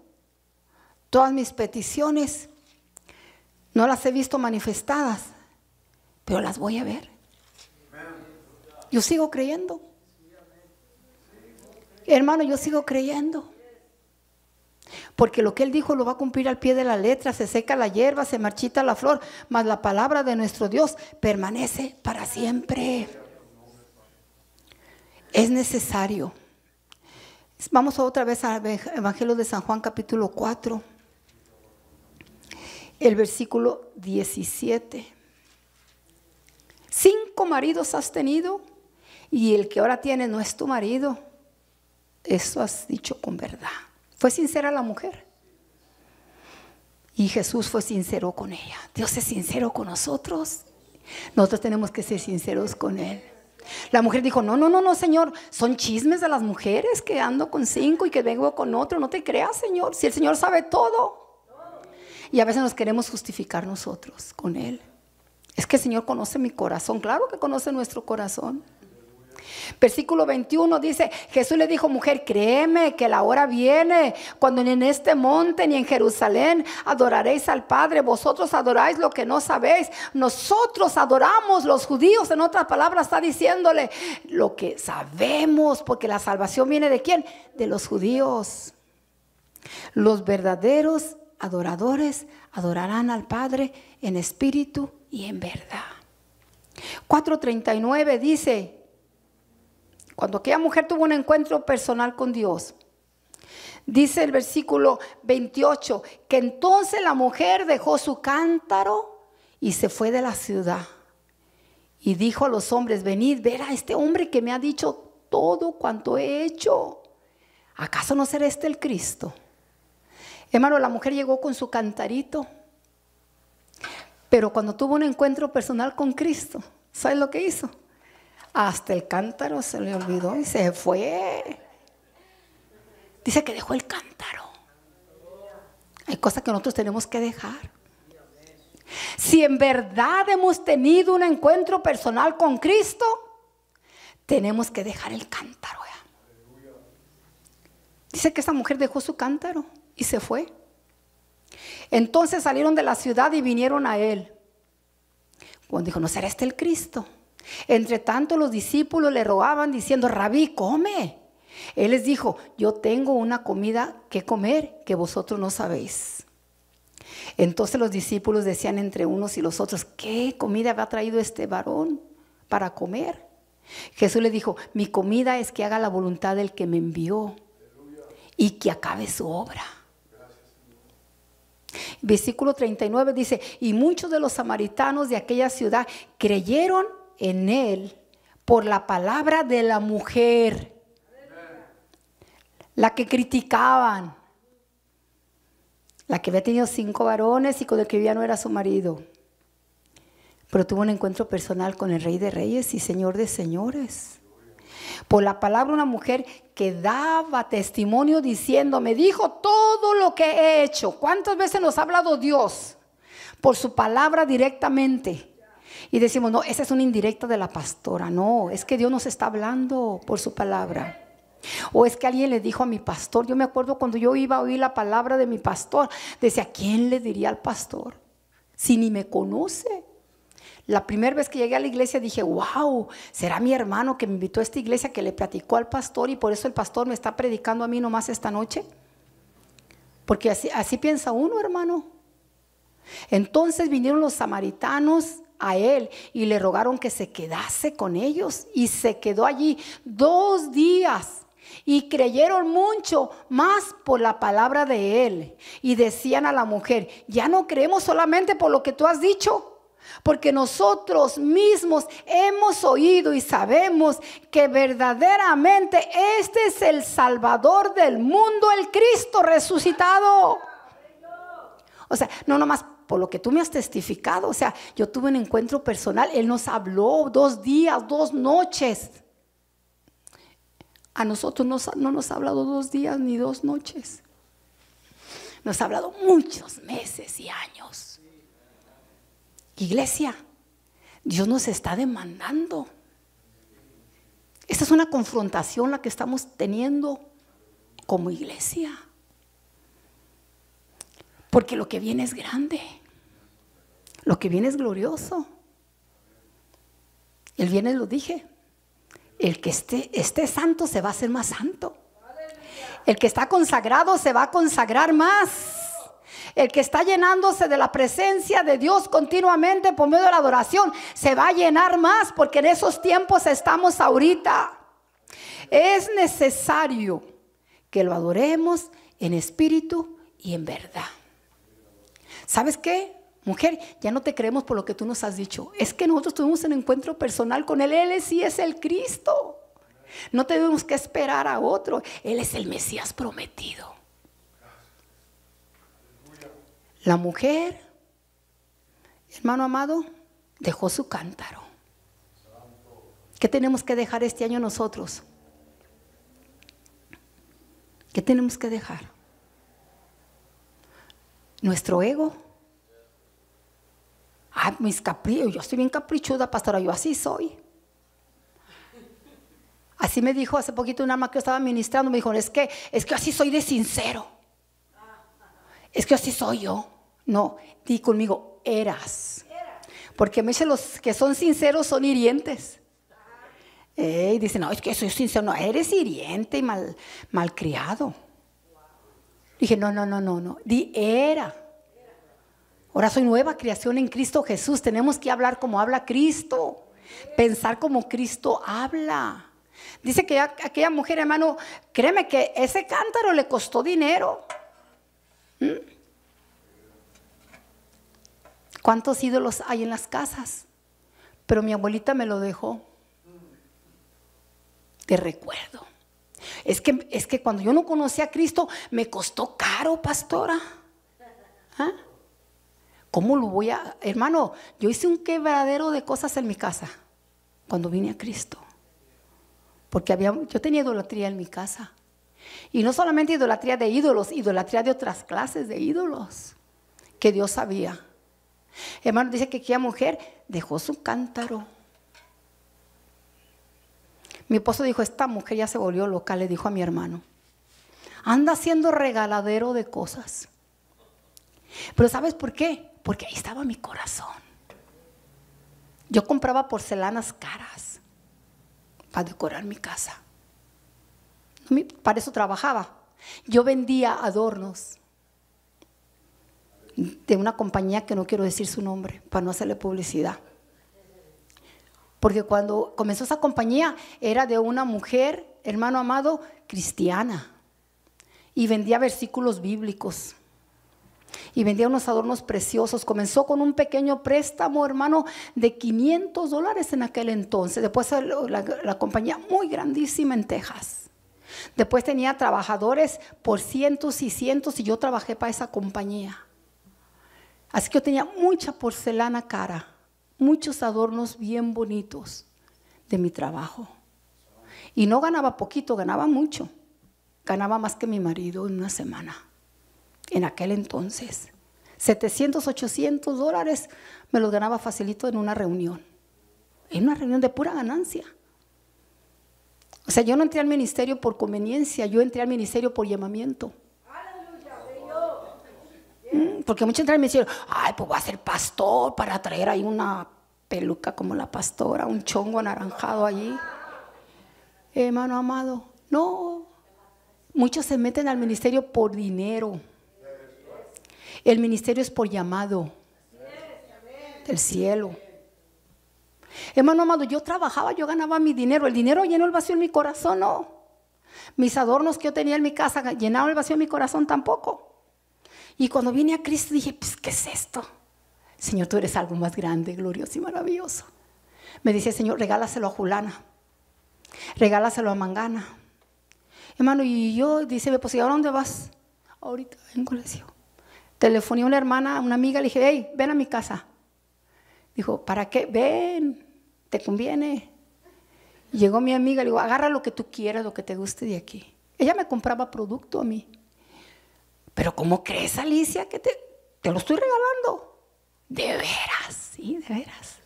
S1: todas mis peticiones. No las he visto manifestadas, pero las voy a ver. Yo sigo creyendo. Hermano, yo sigo creyendo. porque lo que Él dijo lo va a cumplir al pie de la letra, se seca la hierba, se marchita la flor, mas la palabra de nuestro Dios permanece para siempre. Es necesario. Vamos otra vez al Evangelio de San Juan capítulo 4, el versículo 17. Cinco maridos has tenido y el que ahora tiene no es tu marido. Eso has dicho con verdad. Fue sincera la mujer. Y Jesús fue sincero con ella. Dios es sincero con nosotros. Nosotros tenemos que ser sinceros con Él. La mujer dijo, no, no, no, no, Señor, son chismes de las mujeres que ando con cinco y que vengo con otro. No te creas, Señor, si el Señor sabe todo. Y a veces nos queremos justificar nosotros con Él. Es que el Señor conoce mi corazón. Claro que conoce nuestro corazón. Versículo 21 dice, Jesús le dijo, mujer, créeme que la hora viene cuando ni en este monte ni en Jerusalén adoraréis al Padre. Vosotros adoráis lo que no sabéis. Nosotros adoramos los judíos. En otras palabras está diciéndole lo que sabemos, porque la salvación viene de quién? De los judíos. Los verdaderos adoradores adorarán al Padre en espíritu y en verdad. 4.39 dice, cuando aquella mujer tuvo un encuentro personal con Dios, dice el versículo 28, que entonces la mujer dejó su cántaro y se fue de la ciudad. Y dijo a los hombres, venid, ver a este hombre que me ha dicho todo cuanto he hecho. ¿Acaso no será este el Cristo? Hermano, la mujer llegó con su cantarito, pero cuando tuvo un encuentro personal con Cristo, ¿sabes lo que hizo? Hasta el cántaro se le olvidó y se fue. Dice que dejó el cántaro. Hay cosas que nosotros tenemos que dejar. Si en verdad hemos tenido un encuentro personal con Cristo, tenemos que dejar el cántaro. Dice que esa mujer dejó su cántaro y se fue. Entonces salieron de la ciudad y vinieron a él. Cuando dijo, ¿no será este el Cristo? Entre tanto los discípulos le rogaban diciendo, rabí, come. Él les dijo, yo tengo una comida que comer que vosotros no sabéis. Entonces los discípulos decían entre unos y los otros, ¿qué comida había traído este varón para comer? Jesús le dijo, mi comida es que haga la voluntad del que me envió y que acabe su obra. Versículo 39 dice, y muchos de los samaritanos de aquella ciudad creyeron en él por la palabra de la mujer, la que criticaban, la que había tenido cinco varones y con el que vivía no era su marido, pero tuvo un encuentro personal con el rey de reyes y señor de señores. Por la palabra una mujer que daba testimonio diciendo, me dijo todo lo que he hecho. ¿Cuántas veces nos ha hablado Dios? Por su palabra directamente. Y decimos, no, esa es una indirecta de la pastora. No, es que Dios nos está hablando por su palabra. O es que alguien le dijo a mi pastor, yo me acuerdo cuando yo iba a oír la palabra de mi pastor, decía, ¿quién le diría al pastor? Si ni me conoce. La primera vez que llegué a la iglesia dije, wow, será mi hermano que me invitó a esta iglesia que le platicó al pastor y por eso el pastor me está predicando a mí nomás esta noche. Porque así, así piensa uno, hermano. Entonces vinieron los samaritanos a él y le rogaron que se quedase con ellos y se quedó allí dos días. Y creyeron mucho más por la palabra de él. Y decían a la mujer, ya no creemos solamente por lo que tú has dicho, porque nosotros mismos hemos oído y sabemos que verdaderamente este es el Salvador del mundo, el Cristo resucitado. O sea, no nomás por lo que tú me has testificado. O sea, yo tuve un encuentro personal. Él nos habló dos días, dos noches. A nosotros no nos ha hablado dos días ni dos noches. Nos ha hablado muchos meses y años. Iglesia, Dios nos está demandando. Esta es una confrontación la que estamos teniendo como iglesia. Porque lo que viene es grande. Lo que viene es glorioso. El viernes lo dije. El que esté, esté santo se va a hacer más santo. El que está consagrado se va a consagrar más. El que está llenándose de la presencia de Dios continuamente por medio de la adoración se va a llenar más porque en esos tiempos estamos ahorita. Es necesario que lo adoremos en espíritu y en verdad. ¿Sabes qué? Mujer, ya no te creemos por lo que tú nos has dicho. Es que nosotros tuvimos un encuentro personal con Él. Él sí es el Cristo. No tenemos que esperar a otro. Él es el Mesías prometido. La mujer, hermano amado, dejó su cántaro. ¿Qué tenemos que dejar este año nosotros? ¿Qué tenemos que dejar? Nuestro ego. Ah, mis caprichos, yo estoy bien caprichuda, pastora, yo así soy. Así me dijo hace poquito una alma que estaba ministrando, me dijo, es que, es que así soy de sincero. Es que así soy yo. No, di conmigo, eras. Porque me dicen los que son sinceros son hirientes. Y dicen, no, es que soy sincero. No, eres hiriente y mal, malcriado. Dije, no, no, no, no, no. Di era. Ahora soy nueva creación en Cristo Jesús. Tenemos que hablar como habla Cristo. Pensar como Cristo habla. Dice que aquella mujer, hermano, créeme que ese cántaro le costó dinero. ¿Mm? ¿Cuántos ídolos hay en las casas? Pero mi abuelita me lo dejó de recuerdo. Es que, es que cuando yo no conocí a Cristo me costó caro, pastora. ¿Ah? ¿Cómo lo voy a...? Hermano, yo hice un quebradero de cosas en mi casa cuando vine a Cristo. Porque había, yo tenía idolatría en mi casa. Y no solamente idolatría de ídolos, idolatría de otras clases de ídolos que Dios sabía. Hermano, dice que aquella mujer dejó su cántaro. Mi esposo dijo, esta mujer ya se volvió loca, le dijo a mi hermano. Anda haciendo regaladero de cosas. Pero ¿sabes por qué? Porque ahí estaba mi corazón. Yo compraba porcelanas caras para decorar mi casa. Para eso trabajaba. Yo vendía adornos de una compañía que no quiero decir su nombre para no hacerle publicidad. Porque cuando comenzó esa compañía era de una mujer, hermano amado, cristiana. Y vendía versículos bíblicos. Y vendía unos adornos preciosos. Comenzó con un pequeño préstamo, hermano, de 500 dólares en aquel entonces. Después la, la compañía muy grandísima en Texas. Después tenía trabajadores por cientos y cientos y yo trabajé para esa compañía. Así que yo tenía mucha porcelana cara, muchos adornos bien bonitos de mi trabajo. Y no ganaba poquito, ganaba mucho. Ganaba más que mi marido en una semana. En aquel entonces. 700, 800 dólares me los ganaba facilito en una reunión. En una reunión de pura ganancia. O sea, yo no entré al ministerio por conveniencia, yo entré al ministerio por llamamiento. Porque entran y me dicen, ay, pues voy a ser pastor para traer ahí una peluca como la pastora, un chongo anaranjado allí. Hermano amado, no. Muchos se meten al ministerio por dinero. El ministerio es por llamado del cielo. Hermano amado, yo trabajaba, yo ganaba mi dinero. El dinero llenó el vacío en mi corazón, no. Mis adornos que yo tenía en mi casa llenaron el vacío en mi corazón tampoco. Y cuando vine a Cristo dije, pues, ¿qué es esto? Señor, tú eres algo más grande, glorioso y maravilloso. Me dice, Señor, regálaselo a Julana. Regálaselo a Mangana. Hermano, y yo, dice, pues, ¿y ahora dónde vas? Ahorita le decía. Telefoné a una hermana, una amiga, le dije, hey, ven a mi casa. Dijo, ¿para qué? Ven, te conviene. llegó mi amiga, le digo, agarra lo que tú quieras, lo que te guste de aquí. Ella me compraba producto a mí. Pero ¿cómo crees, Alicia, que te, te lo estoy regalando? De veras, sí, de veras.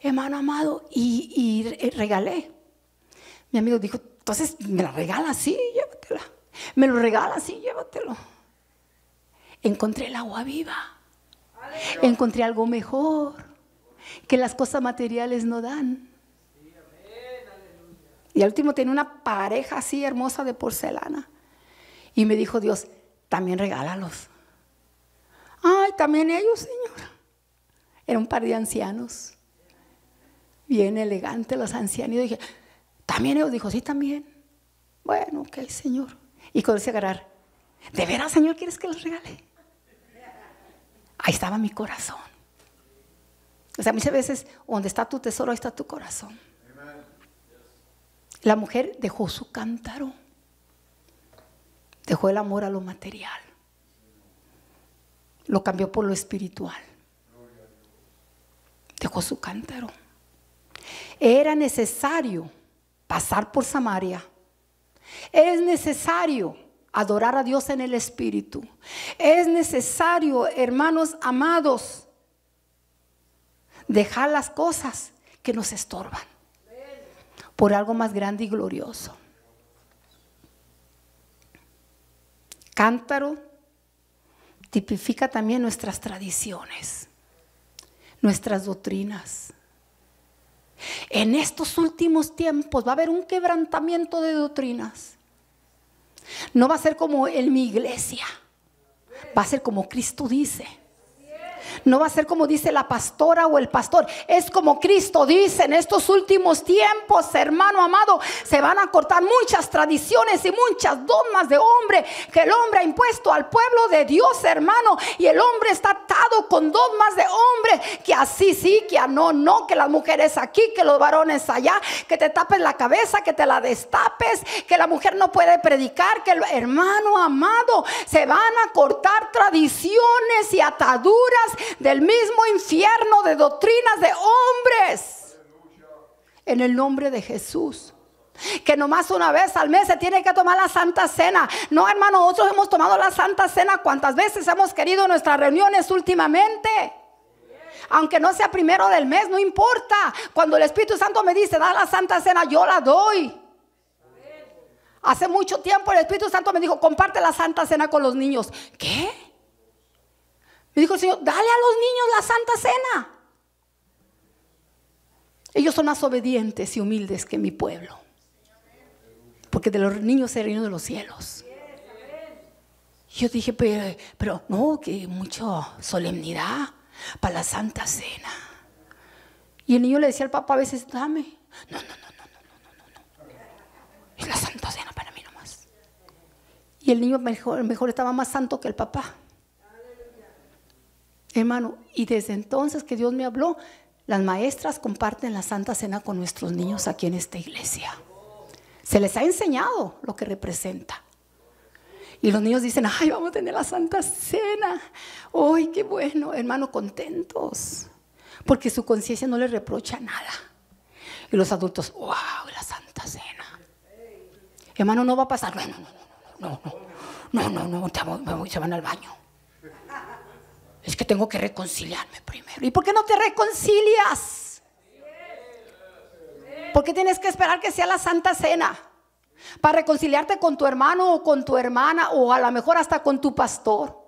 S1: Hermano amado, y, regalé. Mi amigo dijo, entonces, ¿me la regala? Sí, llévatela. ¿Me lo regala? Sí, llévatelo. Encontré el agua viva. Encontré algo mejor que las cosas materiales no dan. Y al último tenía una pareja así hermosa de porcelana. Y me dijo Dios, también regálalos. Ay, también ellos, Señor. Era un par de ancianos. Bien elegante los ancianos. Y yo dije, también ellos. Dijo, sí, también. Bueno, ok, Señor. Y comencé a agarrar. ¿De veras, Señor, quieres que los regale? Ahí estaba mi corazón. O sea, muchas veces, donde está tu tesoro, ahí está tu corazón. La mujer dejó su cántaro. Dejó el amor a lo material. Lo cambió por lo espiritual. Dejó su cántaro. Era necesario pasar por Samaria. Es necesario adorar a Dios en el Espíritu. Es necesario, hermanos amados, dejar las cosas que nos estorban por algo más grande y glorioso. Cántaro tipifica también nuestras tradiciones, nuestras doctrinas. En estos últimos tiempos va a haber un quebrantamiento de doctrinas. No va a ser como en mi iglesia, va a ser como Cristo dice. No va a ser como dice la pastora o el pastor. Es como Cristo dice en estos últimos tiempos, hermano amado, se van a cortar muchas tradiciones y muchas dogmas de hombre que el hombre ha impuesto al pueblo de Dios, hermano. Y el hombre está atado con dogmas de hombre que así sí, que a no, no, que las mujeres aquí, que los varones allá, que te tapes la cabeza, que te la destapes, que la mujer no puede predicar, que el hermano amado se van a cortar tradiciones y ataduras del mismo infierno de doctrinas de hombres. En el nombre de Jesús. Que nomás una vez al mes se tiene que tomar la Santa Cena. No, hermano, nosotros hemos tomado la Santa Cena cuantas veces hemos querido en nuestras reuniones últimamente. Aunque no sea primero del mes, no importa. Cuando el Espíritu Santo me dice, da la Santa Cena, yo la doy. Hace mucho tiempo el Espíritu Santo me dijo, comparte la Santa Cena con los niños. ¿Qué? Me dijo el Señor, dale a los niños la santa cena. Ellos son más obedientes y humildes que mi pueblo. Porque de los niños es el reino de los cielos. Yo dije, pero, no, que mucha solemnidad para la santa cena. Y el niño le decía al papá a veces, dame. No, no, no, no, no, no, no, no. Es la santa cena para mí nomás. Y el niño mejor estaba más santo que el papá. Hermano, y desde entonces que Dios me habló, las maestras comparten la Santa Cena con nuestros niños aquí en esta iglesia. Se les ha enseñado lo que representa. Y los niños dicen, ay, vamos a tener la Santa Cena. ¡Ay, qué bueno! Hermano, contentos. Porque su conciencia no les reprocha nada. Y los adultos, wow, la Santa Cena. Hermano, no va a pasar. No, no, no, no, no, no, no, no, se van al baño. Es que tengo que reconciliarme primero. ¿Y por qué no te reconcilias? ¿Por qué tienes que esperar que sea la Santa Cena? Para reconciliarte con tu hermano o con tu hermana o a lo mejor hasta con tu pastor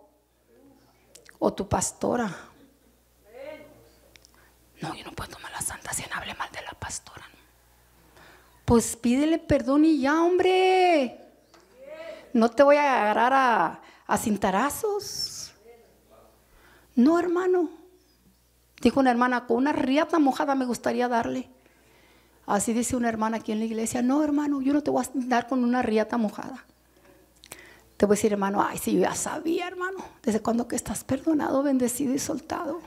S1: o tu pastora. No, yo no puedo tomar la Santa Cena, hable mal de la pastora. Pues pídele perdón y ya, hombre. No te voy a agarrar a, a cintarazos. No, hermano. Dijo una hermana, con una riata mojada me gustaría darle. Así dice una hermana aquí en la iglesia, no, hermano, yo no te voy a dar con una riata mojada. Te voy a decir, hermano, ay, si yo ya sabía, hermano, desde cuando que estás perdonado, bendecido y soltado.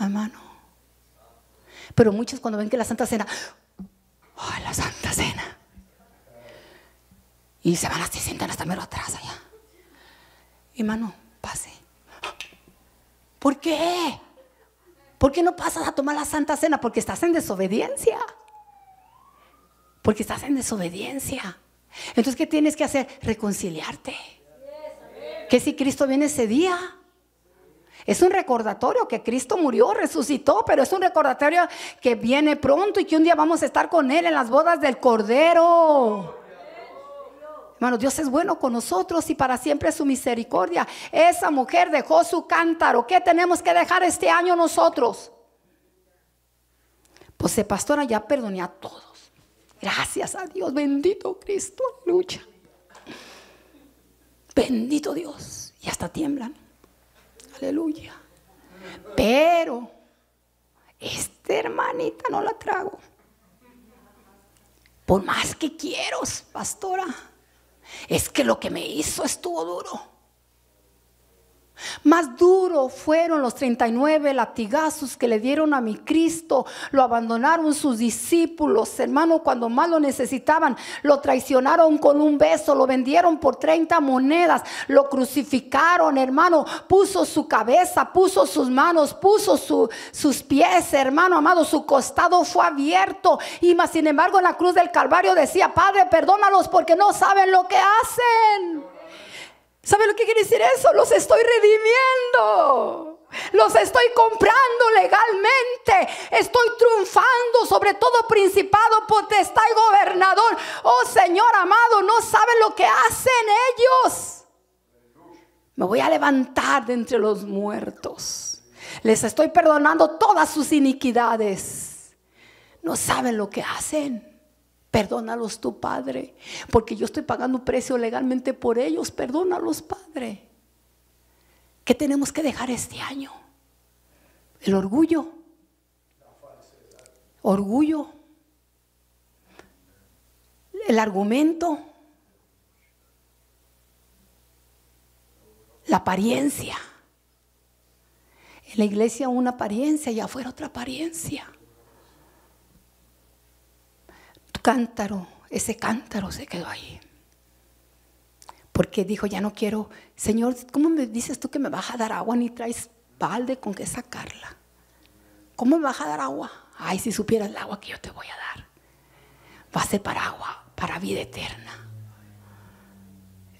S1: Hermano. Pero muchos cuando ven que la Santa Cena, ay, la Santa Cena. Y se van así, sientan hasta mero atrás allá. Hermano, pase. ¿Por qué? ¿Por qué no pasas a tomar la Santa Cena? Porque estás en desobediencia. Porque estás en desobediencia. Entonces, ¿qué tienes que hacer? Reconciliarte. Que si Cristo viene ese día, es un recordatorio que Cristo murió, resucitó, pero es un recordatorio que viene pronto y que un día vamos a estar con Él en las bodas del Cordero. Hermano, Dios es bueno con nosotros y para siempre su misericordia. Esa mujer dejó su cántaro. ¿Qué tenemos que dejar este año nosotros? Pues pastora ya perdoné a todos. Gracias a Dios, bendito Cristo, lucha. Bendito Dios. Y hasta tiemblan. Aleluya. Pero esta hermanita no la trago. Por más que quiero, pastora, es que lo que me hizo estuvo duro. Más duro fueron los 39 latigazos que le dieron a mi Cristo. Lo abandonaron sus discípulos, hermano, cuando más lo necesitaban. Lo traicionaron con un beso, lo vendieron por 30 monedas, lo crucificaron, hermano. Puso su cabeza, puso sus manos, puso sus pies, hermano amado. Su costado fue abierto. Y más, sin embargo, en la cruz del Calvario decía, Padre, perdónalos porque no saben lo que hacen. ¿Sabe lo que quiere decir eso? Los estoy redimiendo. Los estoy comprando legalmente. Estoy triunfando sobre todo principado, potestad y gobernador. Oh Señor amado, no saben lo que hacen ellos. Me voy a levantar de entre los muertos. Les estoy perdonando todas sus iniquidades. No saben lo que hacen. Perdónalos tu Padre, porque yo estoy pagando precio legalmente por ellos. Perdónalos, Padre. ¿Qué tenemos que dejar este año? El orgullo. Orgullo. El argumento. La apariencia. En la iglesia una apariencia y afuera otra apariencia cántaro, ese cántaro se quedó ahí. Porque dijo, ya no quiero, Señor, ¿cómo me dices tú que me vas a dar agua ni traes balde con que sacarla? ¿Cómo me vas a dar agua? Ay, si supieras el agua que yo te voy a dar. Va a ser para agua, para vida eterna.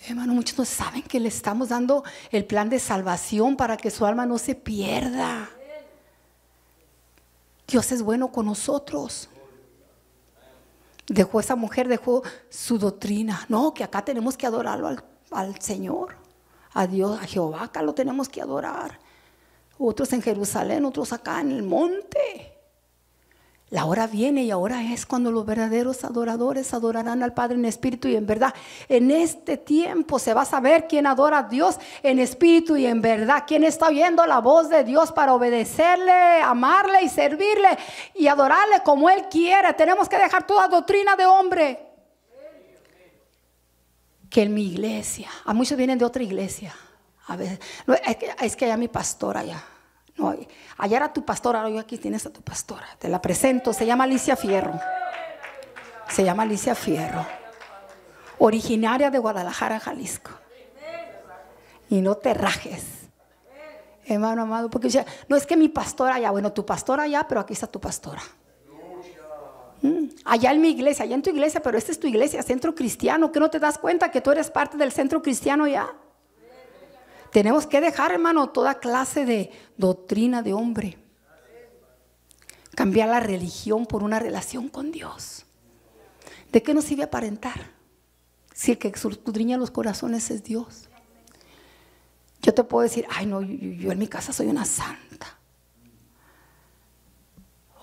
S1: Hermano, muchos no saben que le estamos dando el plan de salvación para que su alma no se pierda. Dios es bueno con nosotros. Dejó esa mujer, dejó su doctrina. No, que acá tenemos que adorarlo al, Señor, a Dios, a Jehová, acá lo tenemos que adorar. Otros en Jerusalén, otros acá en el monte. La hora viene y ahora es cuando los verdaderos adoradores adorarán al Padre en espíritu y en verdad. En este tiempo se va a saber quién adora a Dios en espíritu y en verdad. Quién está oyendo la voz de Dios para obedecerle, amarle y servirle y adorarle como Él quiere. Tenemos que dejar toda doctrina de hombre. Que en mi iglesia, a muchos vienen de otra iglesia. A ver, es que, es allá mi pastora allá no, allá era tu pastora, ahora aquí tienes a tu pastora. Te la presento, se llama Alicia Fierro. Se llama Alicia Fierro. Originaria de Guadalajara, Jalisco. Y no te rajes. Hermano amado, porque no es que mi pastora allá, bueno, tu pastora allá, pero aquí está tu pastora. Mm, allá en mi iglesia, allá en tu iglesia, pero esta es tu iglesia, centro cristiano, que no te das cuenta que tú eres parte del centro cristiano ya. Tenemos que dejar, hermano, toda clase de doctrina de hombre. Cambiar la religión por una relación con Dios. ¿De qué nos sirve aparentar? Si el que escudriña los corazones es Dios. Yo te puedo decir, ay no, yo, en mi casa soy una santa.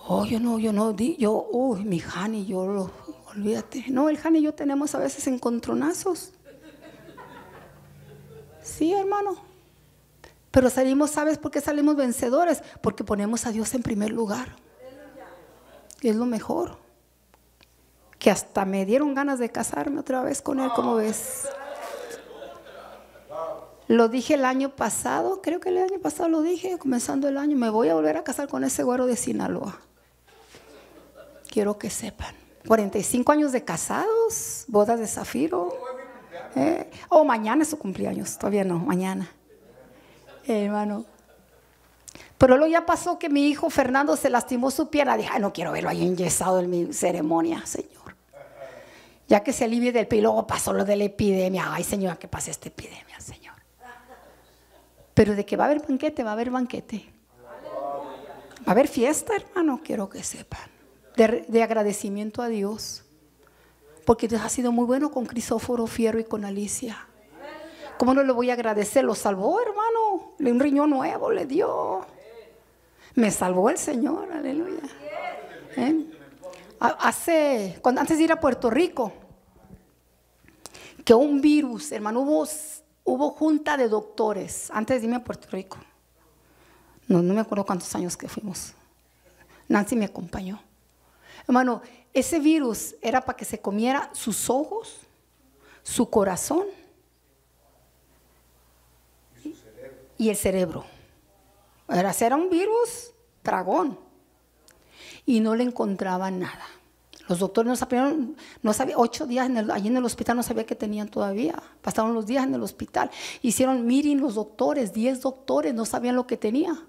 S1: Oh, yo no, yo no, yo, uy, mi Jani, yo olvídate. No, el Jani y yo tenemos a veces encontronazos. Sí, hermano. Pero salimos, ¿sabes por qué salimos vencedores? Porque ponemos a Dios en primer lugar. Es lo mejor. Que hasta me dieron ganas de casarme otra vez con él, como ves. Lo dije el año pasado, creo que el año pasado lo dije, comenzando el año, me voy a volver a casar con ese güero de Sinaloa. Quiero que sepan. 45 años de casados, bodas de zafiro. ¿Eh? O oh, mañana es su cumpleaños, todavía no, mañana. hermano. Pero luego ya pasó que mi hijo Fernando se lastimó su pierna. Dije, no quiero verlo ahí enyesado en mi ceremonia, Señor. Ya que se alivie del pelo, luego pasó lo de la epidemia. Ay, Señor, que pase esta epidemia, Señor. Pero de que va a haber banquete, va a haber banquete. Va a haber fiesta, hermano, quiero que sepan. de agradecimiento a Dios porque Dios ha sido muy bueno con Crisóforo Fierro y con Alicia. ¿Cómo no le voy a agradecer? Lo salvó, hermano. Un riñón nuevo le dio. Me salvó el Señor, aleluya. ¿Eh? hace, cuando, antes de ir a Puerto Rico, que un virus, hermano, hubo, hubo junta de doctores antes de irme a Puerto Rico. No, no me acuerdo cuántos años que fuimos. Nancy me acompañó. Hermano, ese virus era para que se comiera sus ojos, su corazón y el cerebro. Era, era un virus dragón. Y no le encontraban nada. Los doctores no sabían, no sabían ocho días allí en el hospital no sabía que tenían todavía. Pasaron los días en el hospital. Hicieron miren los doctores, diez doctores, no sabían lo que tenía.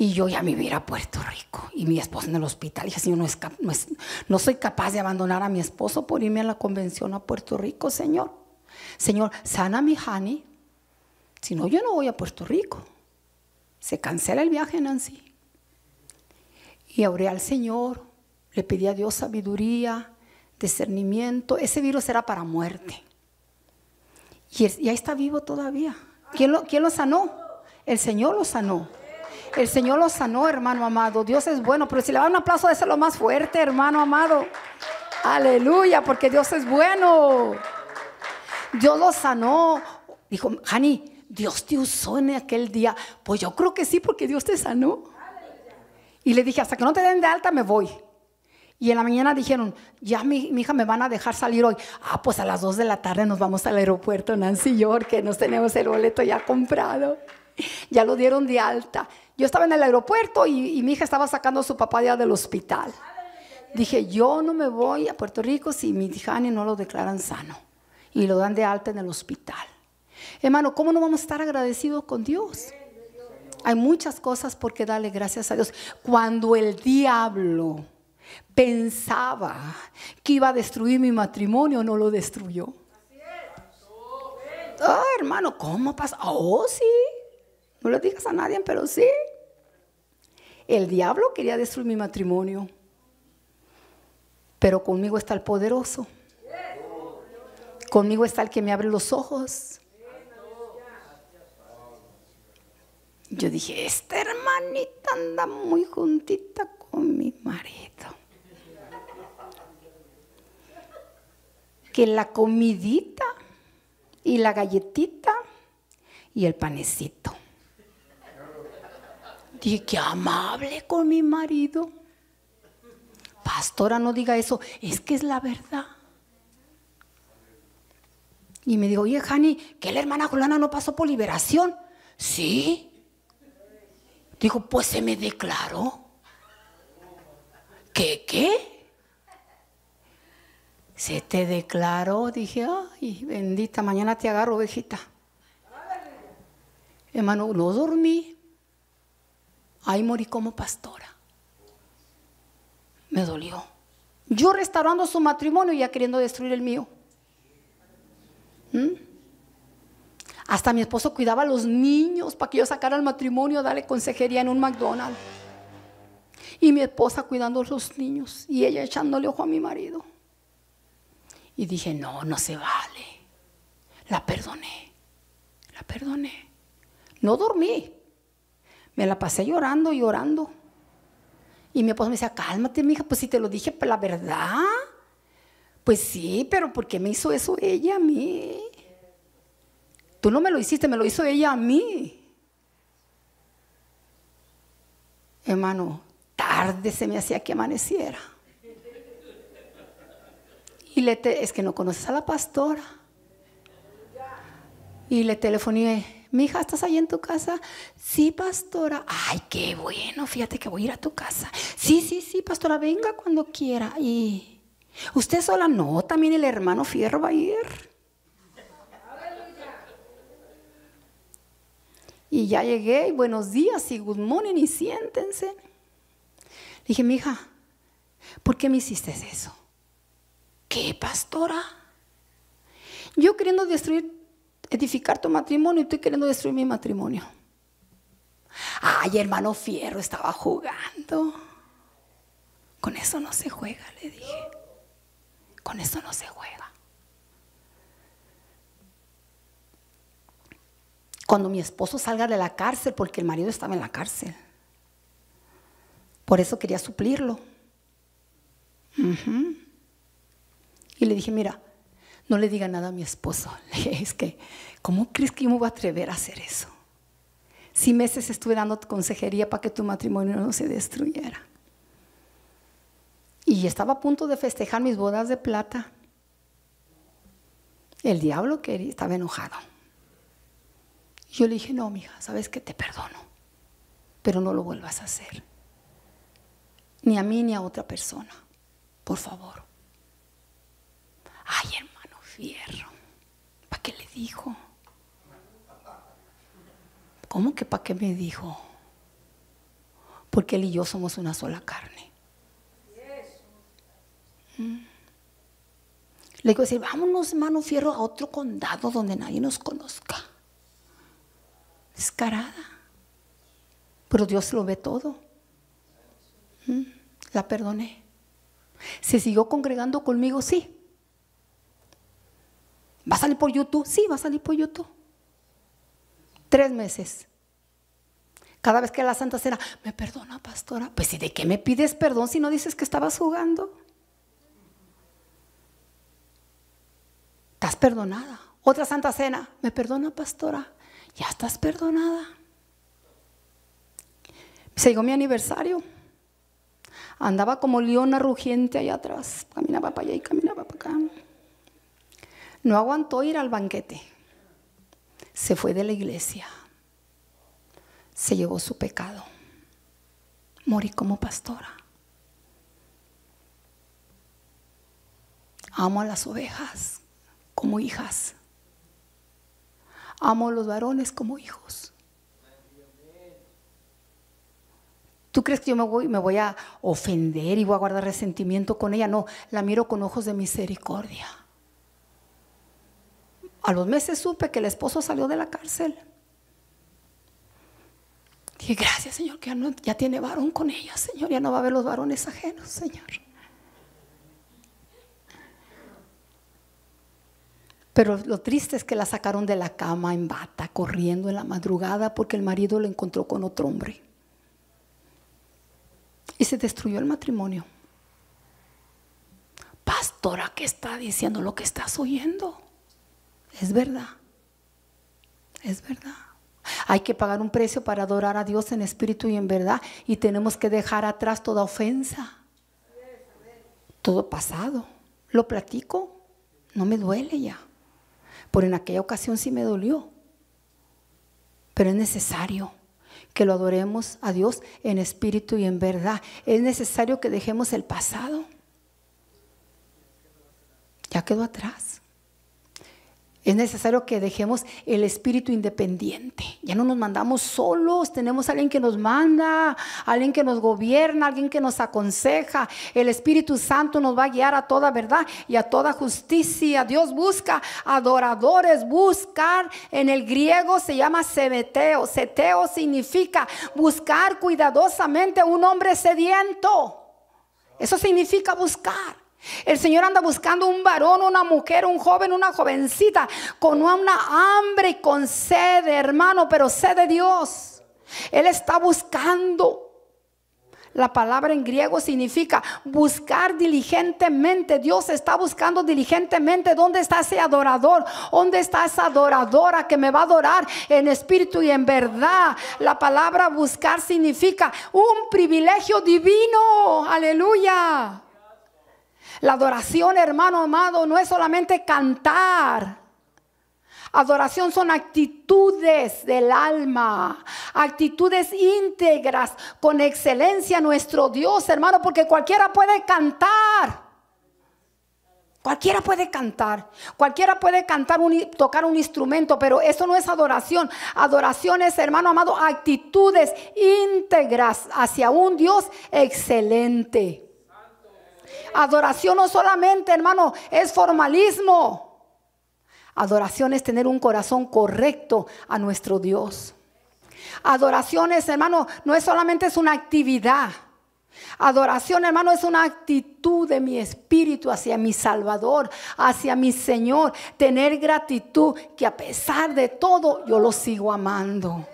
S1: Y yo ya me iba a Puerto Rico. Y mi esposo en el hospital. Y no, es, no, soy capaz de abandonar a mi esposo por irme a la convención a Puerto Rico, Señor. Señor, sana a mi Hani. Si no, yo no voy a Puerto Rico. Se cancela el viaje, Nancy. Y oré al Señor, le pedí a Dios sabiduría, discernimiento. Ese virus era para muerte. Y, ahí está vivo todavía. ¿Quién lo, ¿Quién lo sanó? El Señor lo sanó. El Señor lo sanó, hermano amado. Dios es bueno, pero si le da un aplauso, de lo más fuerte, hermano amado. Aleluya, porque Dios es bueno. Dios lo sanó. Dijo, Hani, Dios te usó en aquel día. Pues yo creo que sí, porque Dios te sanó. Y le dije, hasta que no te den de alta me voy. Y en la mañana dijeron, ya mi, hija me van a dejar salir hoy. Ah, pues a las 2 de la tarde nos vamos al aeropuerto Nancy York, que nos tenemos el boleto ya comprado. Ya lo dieron de alta. Yo estaba en el aeropuerto y, mi hija estaba sacando a su papá ya del hospital. Dije, yo no me voy a Puerto Rico si mi hija no lo declaran sano. Y lo dan de alta en el hospital. Hermano, ¿cómo no vamos a estar agradecidos con Dios? Hay muchas cosas por qué darle gracias a Dios. Cuando el diablo pensaba que iba a destruir mi matrimonio, no lo destruyó. Ah, hermano, ¿cómo pasa? Oh, sí. No le digas a nadie, pero sí. El diablo quería destruir mi matrimonio. Pero conmigo está el poderoso. Conmigo está el que me abre los ojos. Yo dije, esta hermanita anda muy juntita con mi marido. Que la comidita y la galletita y el panecito. Dije, qué amable con mi marido. Pastora, no diga eso, es que es la verdad. Y me dijo, oye, Jani, que la hermana Juliana no pasó por liberación. Sí. Dijo, pues se me declaró. ¿Qué qué? Se te declaró, dije, ay, bendita, mañana te agarro, ovejita. Hermano, no dormí. Ahí morí como pastora. Me dolió. Yo restaurando su matrimonio y ya queriendo destruir el mío. ¿Mm? Hasta mi esposo cuidaba a los niños para que yo sacara el matrimonio, darle consejería en un McDonald's. Y mi esposa cuidando a los niños y ella echándole ojo a mi marido. Y dije, no, no se vale. La perdoné, la perdoné. No dormí. Me la pasé llorando, llorando. Y mi esposa me decía, cálmate, mija, pues si te lo dije, la verdad. Pues sí, pero ¿por qué me hizo eso ella a mí? Tú no me lo hiciste, me lo hizo ella a mí. Hermano, tarde se me hacía que amaneciera. Y le es que no conoces a la pastora. Y le telefoné, mi hija, ¿estás ahí en tu casa? Sí, pastora. Ay, qué bueno, fíjate que voy a ir a tu casa. Sí, sí, sí, pastora, venga cuando quiera. Y usted sola no, también el hermano Fierro va a ir. Y ya llegué, buenos días, y good morning, y siéntense. Dije, mi hija, ¿por qué me hiciste eso? ¿Qué, pastora? Yo queriendo destruir, edificar tu matrimonio, y tú queriendo destruir mi matrimonio. Ay, hermano Fierro estaba jugando. Con eso no se juega, le dije. Con eso no se juega. cuando mi esposo salga de la cárcel, porque el marido estaba en la cárcel. Por eso quería suplirlo. Y le dije, mira, no le diga nada a mi esposo. (laughs) Es que, ¿cómo crees que yo me voy a atrever a hacer eso? Si meses estuve dando consejería para que tu matrimonio no se destruyera. Y estaba a punto de festejar mis bodas de plata. El diablo quería, estaba enojado. Yo le dije, no, mija, sabes que te perdono, pero no lo vuelvas a hacer. Ni a mí ni a otra persona, por favor. Ay, hermano Fierro, ¿para qué le dijo? ¿Cómo que para qué me dijo? Porque él y yo somos una sola carne. Mm. Le digo, decir, vámonos, hermano Fierro, a otro condado donde nadie nos conozca. Descarada. Pero Dios lo ve todo. Mm. La perdoné. ¿Se siguió congregando conmigo? Sí. ¿Va a salir por YouTube? Sí, va a salir por YouTube. Tres meses. Cada vez que la Santa Cena, ¿me perdona, pastora? Pues, ¿y de qué me pides perdón si no dices que estabas jugando? Estás perdonada. Otra Santa Cena, ¿me perdona, pastora? Ya estás perdonada. Se llegó mi aniversario. Andaba como leona rugiente allá atrás. Caminaba para allá y caminaba para acá. No aguantó ir al banquete. Se fue de la iglesia. Se llevó su pecado. Morí como pastora. Amo a las ovejas como hijas. Amo a los varones como hijos. ¿Tú crees que yo me voy, me voy a ofender y voy a guardar resentimiento con ella? No, la miro con ojos de misericordia. A los meses supe que el esposo salió de la cárcel. Dije, gracias Señor, que ya, no- ya tiene varón con ella, Señor. Ya no va a haber los varones ajenos, Señor. Pero lo triste es que la sacaron de la cama en bata, corriendo en la madrugada, porque el marido la encontró con otro hombre. Y se destruyó el matrimonio. Pastora, ¿qué está diciendo lo que estás oyendo? Es verdad. Es verdad. Hay que pagar un precio para adorar a Dios en espíritu y en verdad. Y tenemos que dejar atrás toda ofensa. Todo pasado. Lo platico. No me duele ya. Por en aquella ocasión sí me dolió. Pero es necesario que lo adoremos a Dios en espíritu y en verdad. Es necesario que dejemos el pasado. Ya quedó atrás. Es necesario que dejemos el espíritu independiente. Ya no nos mandamos solos, tenemos a alguien que nos manda, alguien que nos gobierna, alguien que nos aconseja. El Espíritu Santo nos va a guiar a toda verdad y a toda justicia. Dios busca adoradores, buscar en el griego se llama sebeteo. Seteo significa buscar cuidadosamente a un hombre sediento. Eso significa buscar. El Señor anda buscando un varón, una mujer, un joven, una jovencita con una hambre y con sed, hermano, pero sed de Dios. Él está buscando. La palabra en griego significa buscar diligentemente. Dios está buscando diligentemente. ¿Dónde está ese adorador? ¿Dónde está esa adoradora que me va a adorar en espíritu y en verdad? La palabra buscar significa un privilegio divino. Aleluya. La adoración, hermano amado, no es solamente cantar. Adoración son actitudes del alma, actitudes íntegras con excelencia a nuestro Dios, hermano, porque cualquiera puede cantar. Cualquiera puede cantar, cualquiera puede cantar tocar un instrumento, pero eso no es adoración. Adoración es, hermano amado, actitudes íntegras hacia un Dios excelente. Adoración no solamente, hermano, es formalismo. Adoración es tener un corazón correcto a nuestro Dios. Adoración es, hermano, no es solamente es una actividad. Adoración, hermano, es una actitud de mi espíritu hacia mi Salvador, hacia mi Señor. Tener gratitud que a pesar de todo yo lo sigo amando.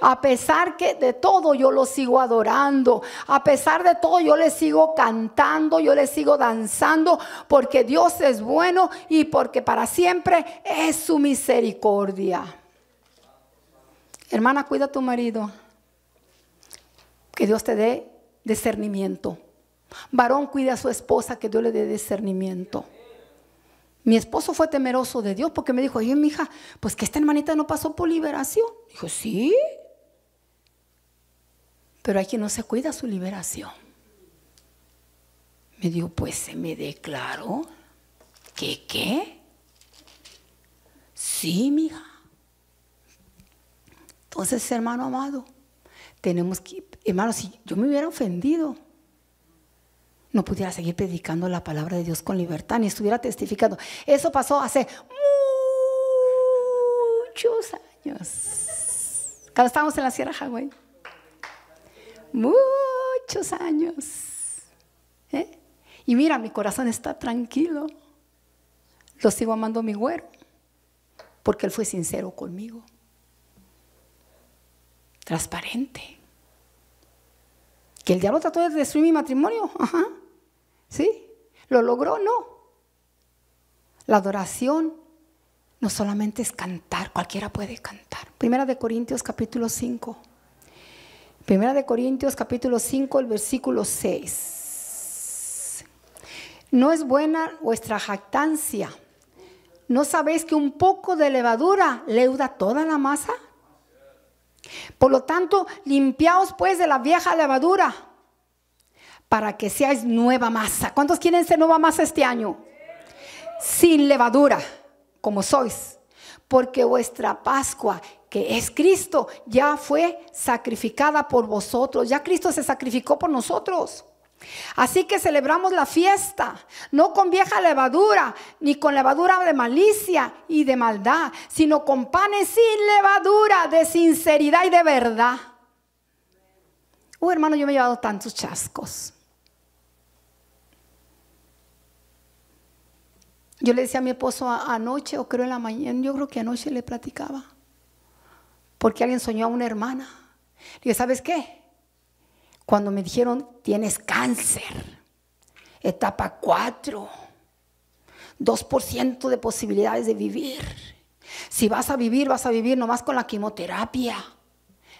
S1: A pesar que de todo yo lo sigo adorando. A pesar de todo yo le sigo cantando, yo le sigo danzando. Porque Dios es bueno y porque para siempre es su misericordia. Hermana, cuida a tu marido. Que Dios te dé discernimiento. Varón, cuida a su esposa, que Dios le dé discernimiento. Mi esposo fue temeroso de Dios porque me dijo, oye, mi hija, pues que esta hermanita no pasó por liberación. Dijo, sí. Pero hay quien no se cuida su liberación. Me dijo, pues se me declaró. ¿Qué qué? Sí, mi hija. Entonces, hermano amado, tenemos que, hermano, si yo me hubiera ofendido, no pudiera seguir predicando la palabra de Dios con libertad, ni estuviera testificando. Eso pasó hace muchos años. Cuando estábamos en la Sierra Hawái. Muchos años. ¿Eh? Y mira, mi corazón está tranquilo. Lo sigo amando a mi güero. Porque él fue sincero conmigo. Transparente. Que el diablo trató de destruir mi matrimonio. Ajá. ¿Sí? ¿Lo logró? No. La adoración no solamente es cantar, cualquiera puede cantar. Primera de Corintios capítulo 5. Primera de Corintios capítulo 5, el versículo 6. No es buena vuestra jactancia. ¿No sabéis que un poco de levadura leuda toda la masa? Por lo tanto, limpiaos pues de la vieja levadura para que seáis nueva masa. ¿Cuántos quieren ser nueva masa este año? Sin levadura, como sois. Porque vuestra Pascua, que es Cristo, ya fue sacrificada por vosotros. Ya Cristo se sacrificó por nosotros. Así que celebramos la fiesta, no con vieja levadura, ni con levadura de malicia y de maldad, sino con panes sin levadura, de sinceridad y de verdad. Oh, hermano, yo me he llevado tantos chascos. Yo le decía a mi esposo anoche, o creo en la mañana, yo creo que anoche le platicaba, porque alguien soñó a una hermana. Le dije, ¿sabes qué? Cuando me dijeron, tienes cáncer, etapa 4, 2% de posibilidades de vivir. Si vas a vivir, vas a vivir nomás con la quimioterapia.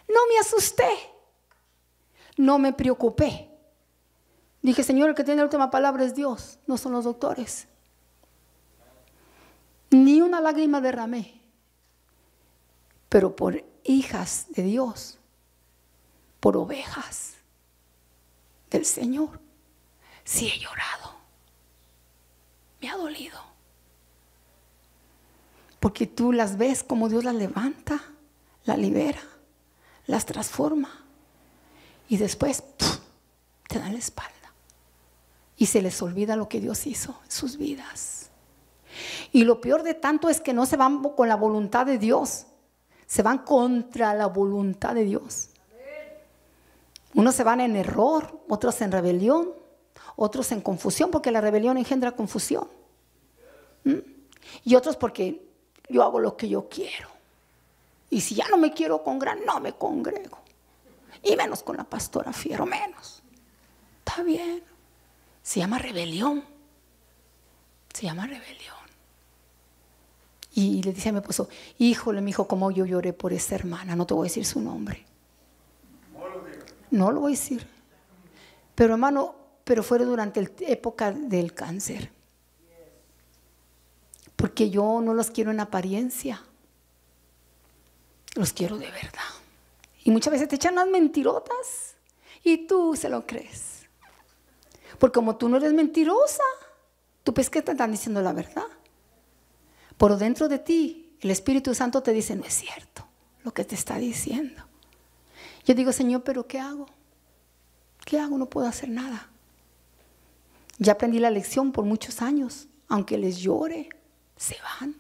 S1: No me asusté, no me preocupé. Dije, Señor, el que tiene la última palabra es Dios, no son los doctores. Ni una lágrima derramé. Pero por hijas de Dios, por ovejas del Señor, sí he llorado. Me ha dolido. Porque tú las ves como Dios las levanta, las libera, las transforma. Y después te dan la espalda. Y se les olvida lo que Dios hizo en sus vidas. Y lo peor de tanto es que no se van con la voluntad de Dios, se van contra la voluntad de Dios. Unos se van en error, otros en rebelión, otros en confusión, porque la rebelión engendra confusión. ¿Mm? Y otros porque yo hago lo que yo quiero. Y si ya no me quiero congregar, no me congrego. Y menos con la pastora Fiero, menos. Está bien. Se llama rebelión. Se llama rebelión. Y le dice a mi esposo, híjole, mi hijo, como yo lloré por esa hermana, no te voy a decir su nombre. No lo voy a decir. Pero hermano, pero fue durante la época del cáncer. Porque yo no los quiero en apariencia. Los quiero de verdad. Y muchas veces te echan las mentirotas y tú se lo crees. Porque como tú no eres mentirosa, tú ves que te están diciendo la verdad. Pero dentro de ti, el Espíritu Santo te dice, no es cierto lo que te está diciendo. Yo digo, Señor, pero ¿qué hago? ¿Qué hago? No puedo hacer nada. Ya aprendí la lección por muchos años. Aunque les llore, se van.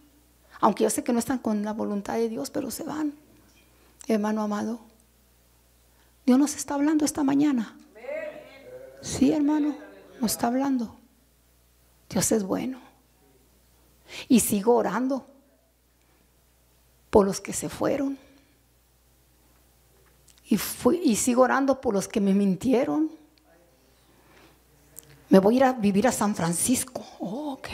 S1: Aunque yo sé que no están con la voluntad de Dios, pero se van. Hermano amado, Dios nos está hablando esta mañana. Sí, hermano, nos está hablando. Dios es bueno. Y sigo orando por los que se fueron. Y, fui, y sigo orando por los que me mintieron. Me voy a ir a vivir a San Francisco. Oh, ok.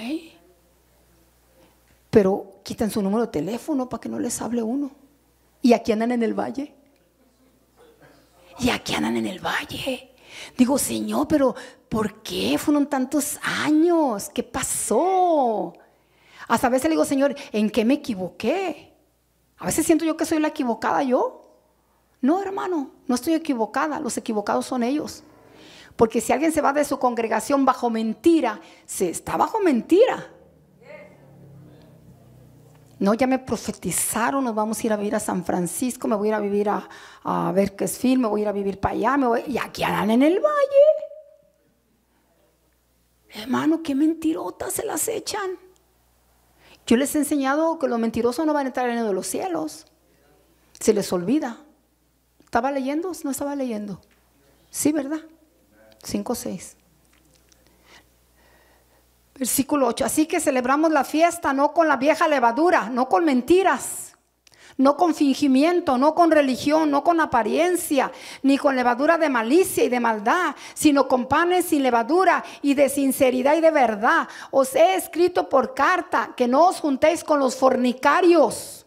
S1: Pero quitan su número de teléfono para que no les hable uno. Y aquí andan en el valle. Y aquí andan en el valle. Digo, Señor, pero ¿por qué fueron tantos años? ¿Qué pasó? Hasta a veces le digo, Señor, ¿en qué me equivoqué? A veces siento yo que soy la equivocada yo. No, hermano, no estoy equivocada. Los equivocados son ellos. Porque si alguien se va de su congregación bajo mentira, se está bajo mentira. No, ya me profetizaron, nos vamos a ir a vivir a San Francisco, me voy a ir a vivir a, film, me voy a ir a vivir para allá, me voy, y aquí andan en el valle. Hermano, qué mentirotas se las echan. Yo les he enseñado que los mentirosos no van a entrar en de los cielos. Se les olvida. ¿Estaba leyendo? No estaba leyendo. Sí, ¿verdad? 5 6. Versículo 8. Así que celebramos la fiesta no con la vieja levadura, no con mentiras, no con fingimiento, no con religión, no con apariencia, ni con levadura de malicia y de maldad, sino con panes sin levadura y de sinceridad y de verdad. Os he escrito por carta que no os juntéis con los fornicarios.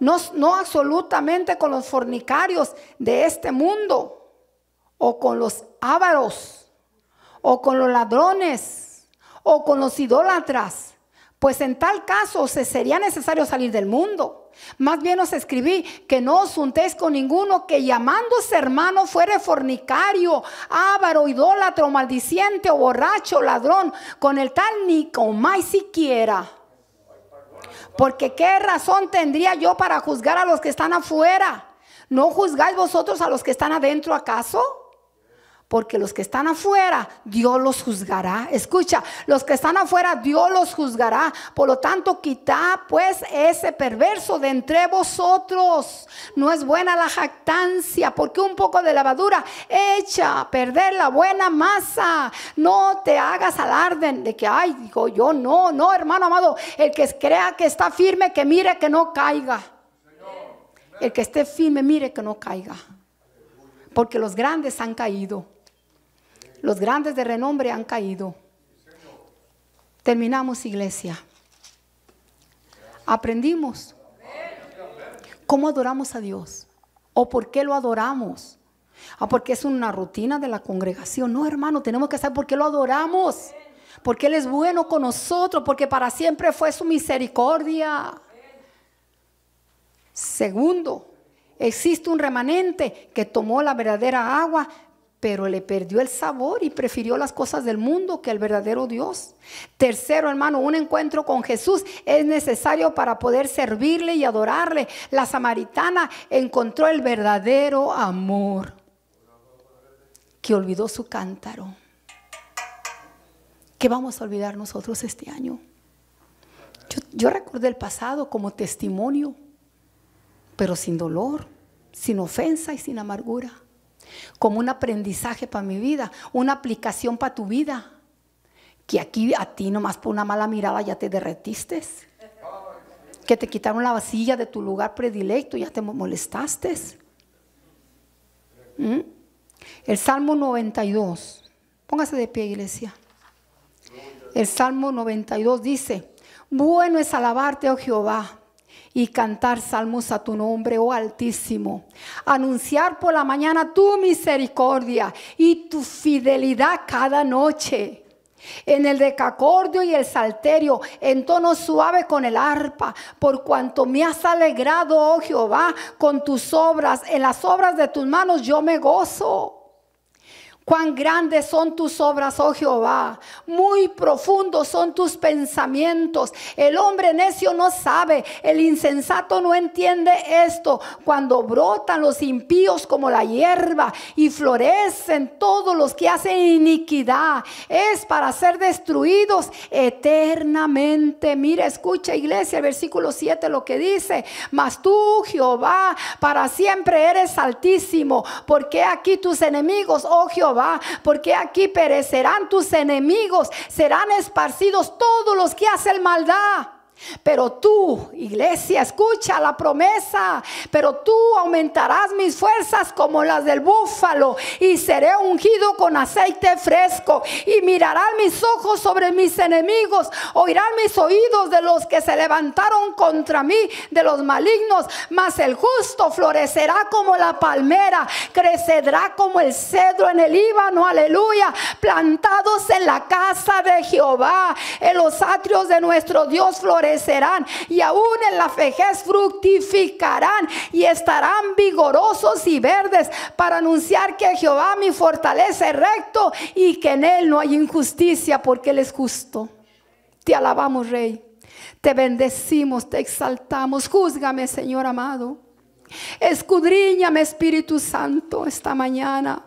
S1: No, no absolutamente con los fornicarios de este mundo, o con los ávaros, o con los ladrones o con los idólatras, pues en tal caso se sería necesario salir del mundo. Más bien os escribí que no os juntéis con ninguno que llamándose hermano fuere fornicario, ávaro, idólatra, maldiciente o borracho, ladrón, con el tal ni comáis siquiera. Porque qué razón tendría yo para juzgar a los que están afuera. ¿No juzgáis vosotros a los que están adentro acaso? Porque los que están afuera, Dios los juzgará. Escucha, los que están afuera, Dios los juzgará. Por lo tanto, quita pues ese perverso de entre vosotros. No es buena la jactancia, porque un poco de lavadura echa a perder la buena masa. No te hagas alarde de que, ay, digo yo, no, no, hermano amado. El que crea que está firme, que mire que no caiga. El que esté firme, mire que no caiga. Porque los grandes han caído. Los grandes de renombre han caído. Terminamos, iglesia. Aprendimos cómo adoramos a Dios o por qué lo adoramos. Ah, porque es una rutina de la congregación. No, hermano, tenemos que saber por qué lo adoramos. Porque Él es bueno con nosotros, porque para siempre fue su misericordia. Segundo, existe un remanente que tomó la verdadera agua pero le perdió el sabor y prefirió las cosas del mundo que el verdadero Dios. Tercero, hermano, un encuentro con Jesús es necesario para poder servirle y adorarle. La samaritana encontró el verdadero amor que olvidó su cántaro. ¿Qué vamos a olvidar nosotros este año? Yo, yo recordé el pasado como testimonio, pero sin dolor, sin ofensa y sin amargura como un aprendizaje para mi vida, una aplicación para tu vida. Que aquí a ti nomás por una mala mirada ya te derretiste. Que te quitaron la vasilla de tu lugar predilecto, ya te molestaste. ¿Mm? El Salmo 92. Póngase de pie, iglesia. El Salmo 92 dice, bueno es alabarte, oh Jehová y cantar salmos a tu nombre, oh Altísimo. Anunciar por la mañana tu misericordia y tu fidelidad cada noche. En el decacordio y el salterio, en tono suave con el arpa, por cuanto me has alegrado, oh Jehová, con tus obras, en las obras de tus manos yo me gozo. Cuán grandes son tus obras, oh Jehová. Muy profundos son tus pensamientos. El hombre necio no sabe. El insensato no entiende esto. Cuando brotan los impíos como la hierba y florecen todos los que hacen iniquidad. Es para ser destruidos eternamente. Mira, escucha iglesia, el versículo 7 lo que dice. Mas tú, Jehová, para siempre eres altísimo. Porque aquí tus enemigos, oh Jehová porque aquí perecerán tus enemigos, serán esparcidos todos los que hacen maldad. Pero tú, iglesia, escucha la promesa. Pero tú aumentarás mis fuerzas como las del búfalo y seré ungido con aceite fresco y mirarán mis ojos sobre mis enemigos, oirán mis oídos de los que se levantaron contra mí, de los malignos. Mas el justo florecerá como la palmera, crecerá como el cedro en el Líbano, aleluya, plantados en la casa de Jehová, en los atrios de nuestro Dios florecerá y aún en la vejez fructificarán y estarán vigorosos y verdes para anunciar que Jehová mi fortaleza es recto y que en él no hay injusticia porque él es justo. Te alabamos, Rey. Te bendecimos, te exaltamos. Júzgame, Señor amado. Escudriñame, Espíritu Santo, esta mañana.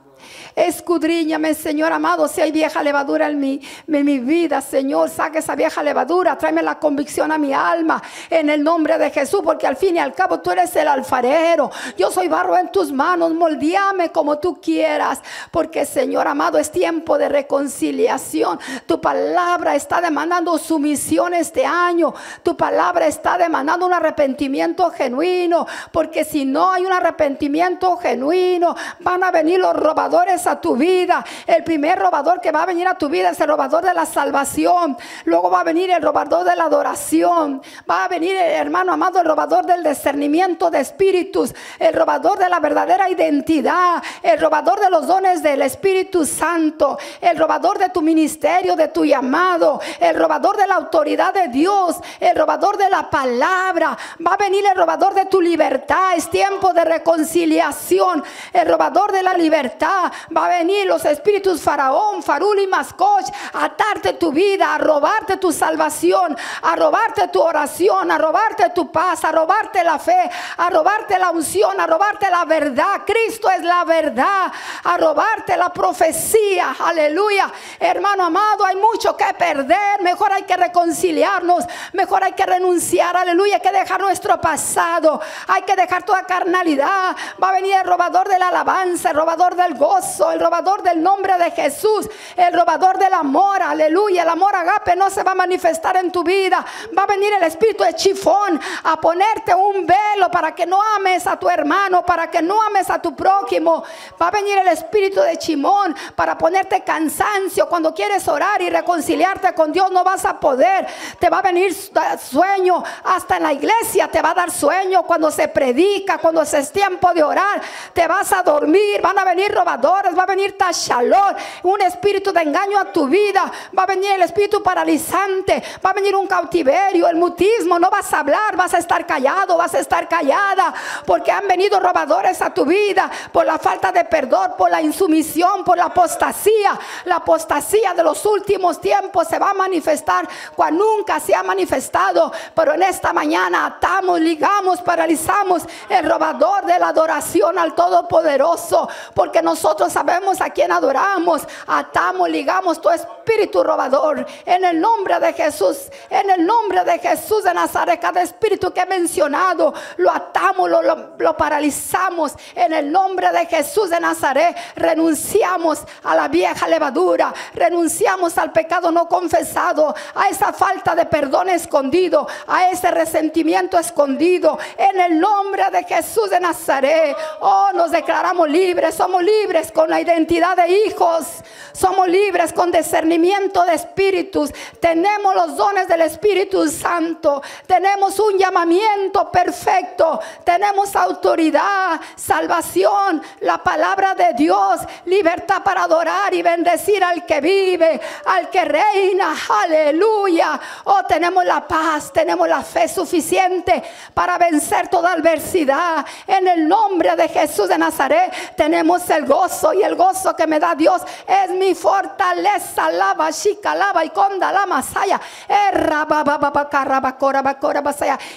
S1: Escudriñame, Señor amado, si hay vieja levadura en mi, vida, Señor, saque esa vieja levadura, tráeme la convicción a mi alma en el nombre de Jesús, porque al fin y al cabo tú eres el alfarero. Yo soy barro en tus manos, moldeame como tú quieras, porque Señor amado, es tiempo de reconciliación. Tu palabra está demandando sumisión este año. Tu palabra está demandando un arrepentimiento genuino, porque si no hay un arrepentimiento genuino, van a venir los robadores a tu vida. El primer robador que va a venir a tu vida es el robador de la salvación. Luego va a venir el robador de la adoración. Va a venir el hermano amado, el robador del discernimiento de espíritus. El robador de la verdadera identidad. El robador de los dones del Espíritu Santo. El robador de tu ministerio, de tu llamado. El robador de la autoridad de Dios. El robador de la palabra. Va a venir el robador de tu libertad. Es tiempo de reconciliación. El robador de la libertad va a venir los espíritus faraón, farul y mascoch a atarte tu vida, a robarte tu salvación, a robarte tu oración, a robarte tu paz, a robarte la fe, a robarte la unción, a robarte la verdad. Cristo es la verdad, a robarte la profecía. Aleluya. Hermano amado, hay mucho que perder. Mejor hay que reconciliarnos. Mejor hay que renunciar. Aleluya. Hay que dejar nuestro pasado. Hay que dejar toda carnalidad. Va a venir el robador de la alabanza, el robador del gozo el robador del nombre de Jesús, el robador del amor, aleluya. El amor agape no se va a manifestar en tu vida. Va a venir el espíritu de chifón a ponerte un velo para que no ames a tu hermano, para que no ames a tu prójimo. Va a venir el espíritu de chimón para ponerte cansancio. Cuando quieres orar y reconciliarte con Dios, no vas a poder. Te va a venir sueño. Hasta en la iglesia te va a dar sueño cuando se predica, cuando es tiempo de orar. Te vas a dormir. Van a venir robadores va a venir Tashalor, un espíritu de engaño a tu vida, va a venir el espíritu paralizante, va a venir un cautiverio, el mutismo, no vas a hablar, vas a estar callado, vas a estar callada, porque han venido robadores a tu vida por la falta de perdón, por la insumisión, por la apostasía. La apostasía de los últimos tiempos se va a manifestar cuando nunca se ha manifestado, pero en esta mañana atamos, ligamos, paralizamos el robador de la adoración al Todopoderoso, porque nosotros sabemos a quién adoramos. Atamos, ligamos tu espíritu robador. En el nombre de Jesús, en el nombre de Jesús de Nazaret, cada espíritu que he mencionado, lo atamos, lo, lo paralizamos. En el nombre de Jesús de Nazaret, renunciamos a la vieja levadura, renunciamos al pecado no confesado, a esa falta de perdón escondido, a ese resentimiento escondido. En el nombre de Jesús de Nazaret, oh, nos declaramos libres, somos libres con la identidad de hijos. Somos libres con discernimiento de espíritus. Tenemos los dones del Espíritu Santo. Tenemos un llamamiento perfecto. Tenemos autoridad, salvación, la palabra de Dios, libertad para adorar y bendecir al que vive, al que reina. Aleluya. Oh, tenemos la paz, tenemos la fe suficiente para vencer toda adversidad. En el nombre de Jesús de Nazaret tenemos el gozo y el gozo que me da Dios es mi fortaleza. Lava, chica, lava y conda la masaya.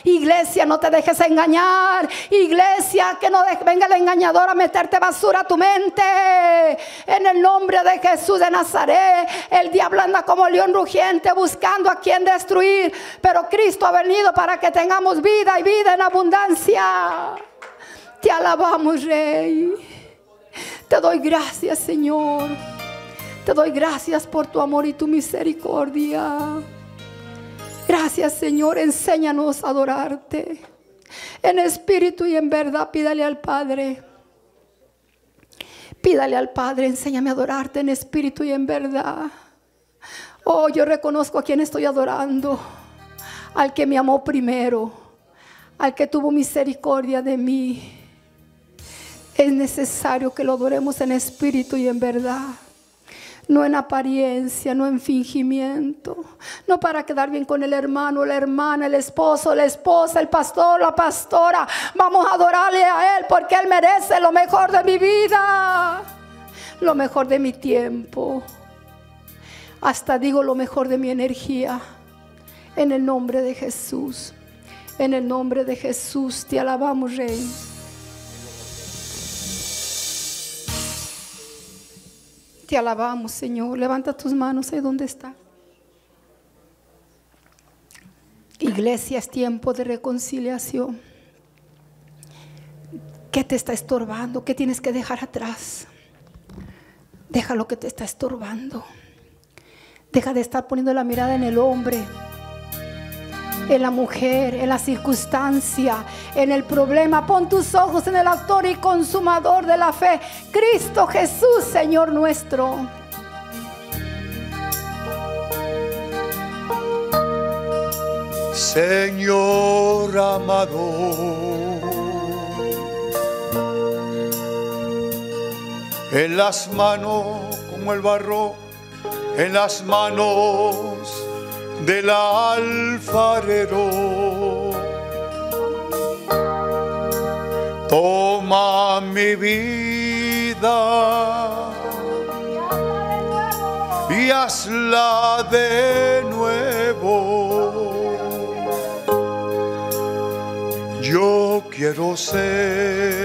S1: Iglesia, no te dejes engañar. Iglesia, que no venga el engañador a meterte basura a tu mente. En el nombre de Jesús de Nazaret, el diablo anda como león rugiente buscando a quien destruir. Pero Cristo ha venido para que tengamos vida y vida en abundancia. Te alabamos, Rey. Te doy gracias, Señor. Te doy gracias por tu amor y tu misericordia. Gracias Señor, enséñanos a adorarte. En espíritu y en verdad, pídale al Padre. Pídale al Padre, enséñame a adorarte en espíritu y en verdad. Oh, yo reconozco a quien estoy adorando. Al que me amó primero. Al que tuvo misericordia de mí. Es necesario que lo adoremos en espíritu y en verdad no en apariencia, no en fingimiento, no para quedar bien con el hermano, la hermana, el esposo, la esposa, el pastor, la pastora. Vamos a adorarle a Él porque Él merece lo mejor de mi vida, lo mejor de mi tiempo, hasta digo lo mejor de mi energía, en el nombre de Jesús. En el nombre de Jesús te alabamos, Rey. Te alabamos, Señor. Levanta tus manos ahí donde está. Iglesia, es tiempo de reconciliación. ¿Qué te está estorbando? ¿Qué tienes que dejar atrás? Deja lo que te está estorbando. Deja de estar poniendo la mirada en el hombre en la mujer, en la circunstancia, en el problema. Pon tus ojos en el autor y consumador de la fe, Cristo Jesús, Señor nuestro.
S2: Señor amado, en las manos como el barro, en las manos del alfarero. Toma mi vida y hazla de nuevo. Yo quiero ser,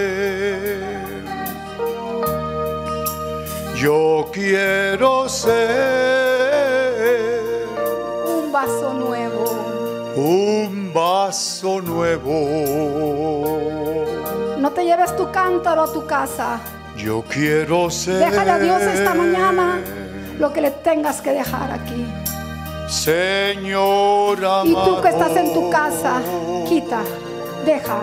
S2: yo quiero ser
S1: vaso nuevo.
S2: Un vaso nuevo.
S1: No te lleves tu cántaro a tu casa.
S2: Yo quiero ser.
S1: Déjale a Dios esta mañana lo que le tengas que dejar aquí.
S2: Señor
S1: Y tú que estás en tu casa, quita, deja,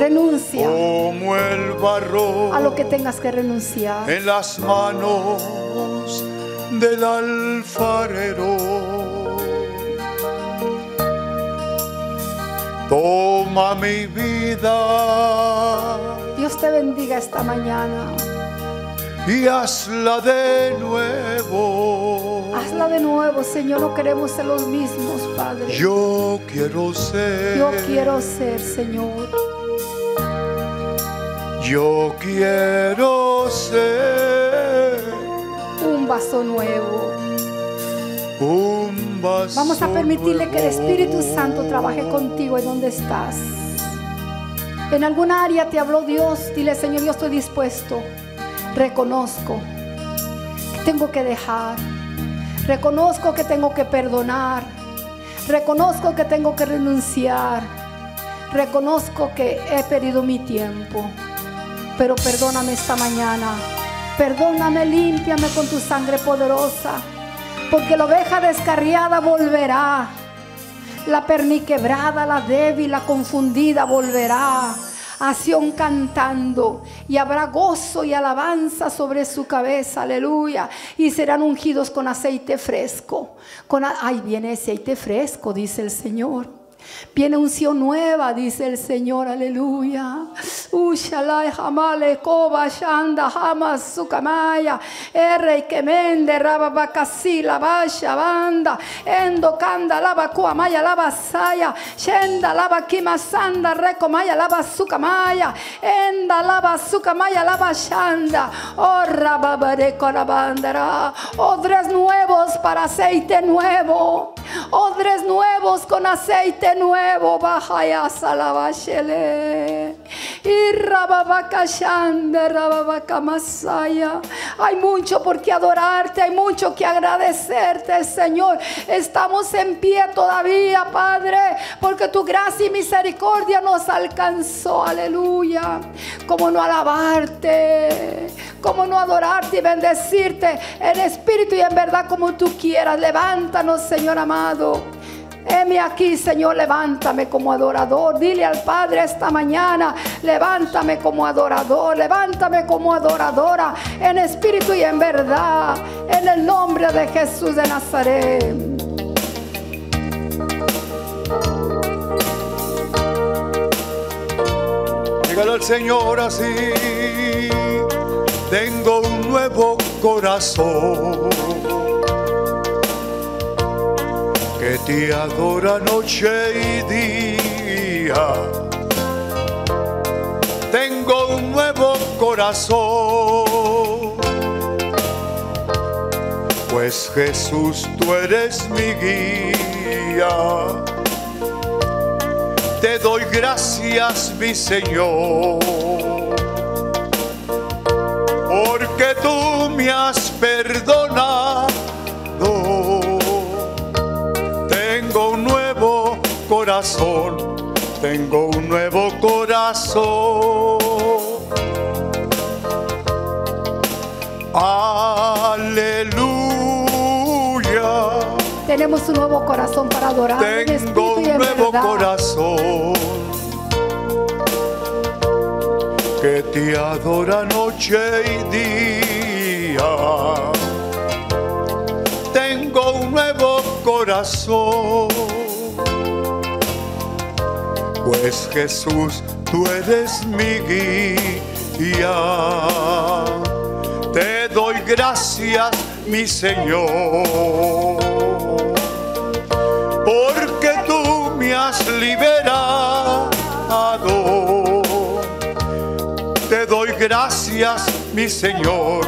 S1: renuncia
S2: como el barro
S1: a lo que tengas que renunciar.
S2: En las manos del alfarero. Toma mi vida.
S1: Dios te bendiga esta mañana.
S2: Y hazla de nuevo.
S1: Hazla de nuevo, Señor. No queremos ser los mismos, Padre.
S2: Yo quiero ser.
S1: Yo quiero ser, Señor.
S2: Yo quiero ser
S1: vaso nuevo. Vamos a permitirle que el Espíritu Santo trabaje contigo en donde estás. En alguna área te habló Dios, dile Señor, yo estoy dispuesto. Reconozco que tengo que dejar. Reconozco que tengo que perdonar. Reconozco que tengo que renunciar. Reconozco que he perdido mi tiempo. Pero perdóname esta mañana Perdóname, límpiame con tu sangre poderosa, porque la oveja descarriada volverá. La perniquebrada, la débil, la confundida volverá a Sion cantando y habrá gozo y alabanza sobre su cabeza, aleluya. Y serán ungidos con aceite fresco. Con, ay, viene aceite fresco, dice el Señor. Viene unción nueva, dice el Señor, aleluya. Ushalai jamale koba shanda hamas sukamaya. R que mende rababakasi la basha banda. Endo kanda lava kuamaya lava saya. Shenda lava kimasanda rekomaya lava sukamaya. Enda lava sukamaya lava shanda. Oh rababare korabandara. Odres nuevos para aceite nuevo. Odres nuevos con aceite nuevo. Bahaya salabashele. Y rababacashanda, rababacamasaya. Hay mucho por qué adorarte, hay mucho que agradecerte, Señor. Estamos en pie todavía, Padre, porque tu gracia y misericordia nos alcanzó. Aleluya. Como no alabarte, como no adorarte y bendecirte en espíritu y en verdad como tú quieras. Levántanos, Señor amado. Heme aquí, Señor, levántame como adorador. Dile al Padre esta mañana, levántame como adorador, levántame como adoradora, en espíritu y en verdad, en el nombre de Jesús de Nazaret.
S2: Dígale al Señor así, tengo un nuevo corazón te adora noche y día. Tengo un nuevo corazón, pues Jesús tú eres mi guía. Te doy gracias, mi Señor, porque tú me has perdonado. Corazón, tengo un nuevo corazón. Aleluya.
S1: Tenemos un nuevo corazón para adorar en
S2: Tengo un nuevo
S1: verdad.
S2: corazón que te adora noche y día. Tengo un nuevo corazón, pues Jesús, tú eres mi guía. Te doy gracias, mi Señor porque tú me has liberado. Te doy gracias, mi Señor,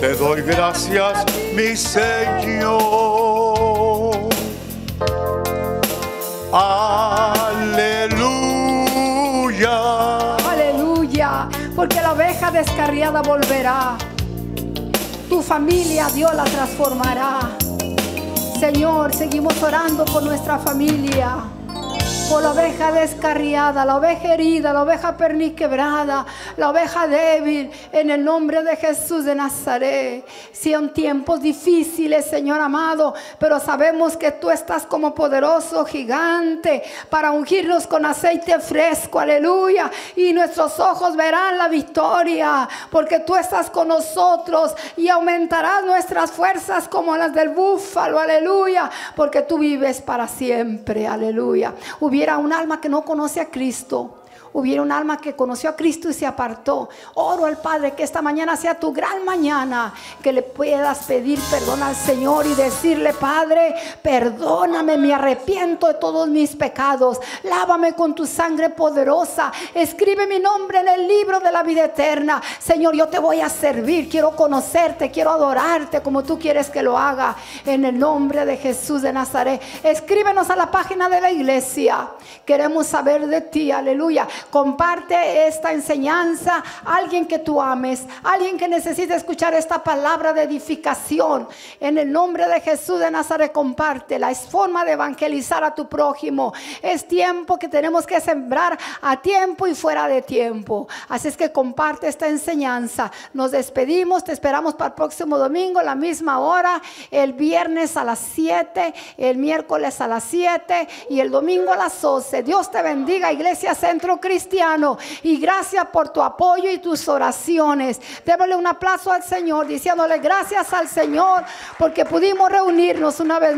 S2: te doy gracias, mi Señor.
S1: Aleluya. Porque la oveja descarriada volverá. Tu familia Dios la transformará. Señor, seguimos orando por nuestra familia. Por la oveja descarriada, la oveja herida, la oveja perniquebrada, la oveja débil, en el nombre de Jesús de Nazaret. Son tiempos difíciles, Señor amado, pero sabemos que tú estás como poderoso gigante para ungirnos con aceite fresco, aleluya. Y nuestros ojos verán la victoria, porque tú estás con nosotros y aumentarás nuestras fuerzas como las del búfalo, aleluya, porque tú vives para siempre, aleluya. Hubiera un alma que no conoce a Cristo. Hubiera un alma que conoció a Cristo y se apartó. Oro al Padre que esta mañana sea tu gran mañana, que le puedas pedir perdón al Señor y decirle, Padre, perdóname, me arrepiento de todos mis pecados. Lávame con tu sangre poderosa. Escribe mi nombre en el libro de la vida eterna. Señor, yo te voy a servir. Quiero conocerte, quiero adorarte como tú quieres que lo haga. En el nombre de Jesús de Nazaret. Escríbenos a la página de la iglesia. Queremos saber de ti. Aleluya. Comparte esta enseñanza a alguien que tú ames, alguien que necesite escuchar esta palabra de edificación. En el nombre de Jesús de Nazaret, compártela. Es forma de evangelizar a tu prójimo. Es tiempo que tenemos que sembrar a tiempo y fuera de tiempo. Así es que comparte esta enseñanza. Nos despedimos, te esperamos para el próximo domingo, la misma hora, el viernes a las 7, el miércoles a las 7 y el domingo a las 11. Dios te bendiga, Iglesia Centro Cristiano. Y gracias por tu apoyo y tus oraciones. Démosle un aplauso al Señor, diciéndole gracias al Señor porque pudimos reunirnos una vez.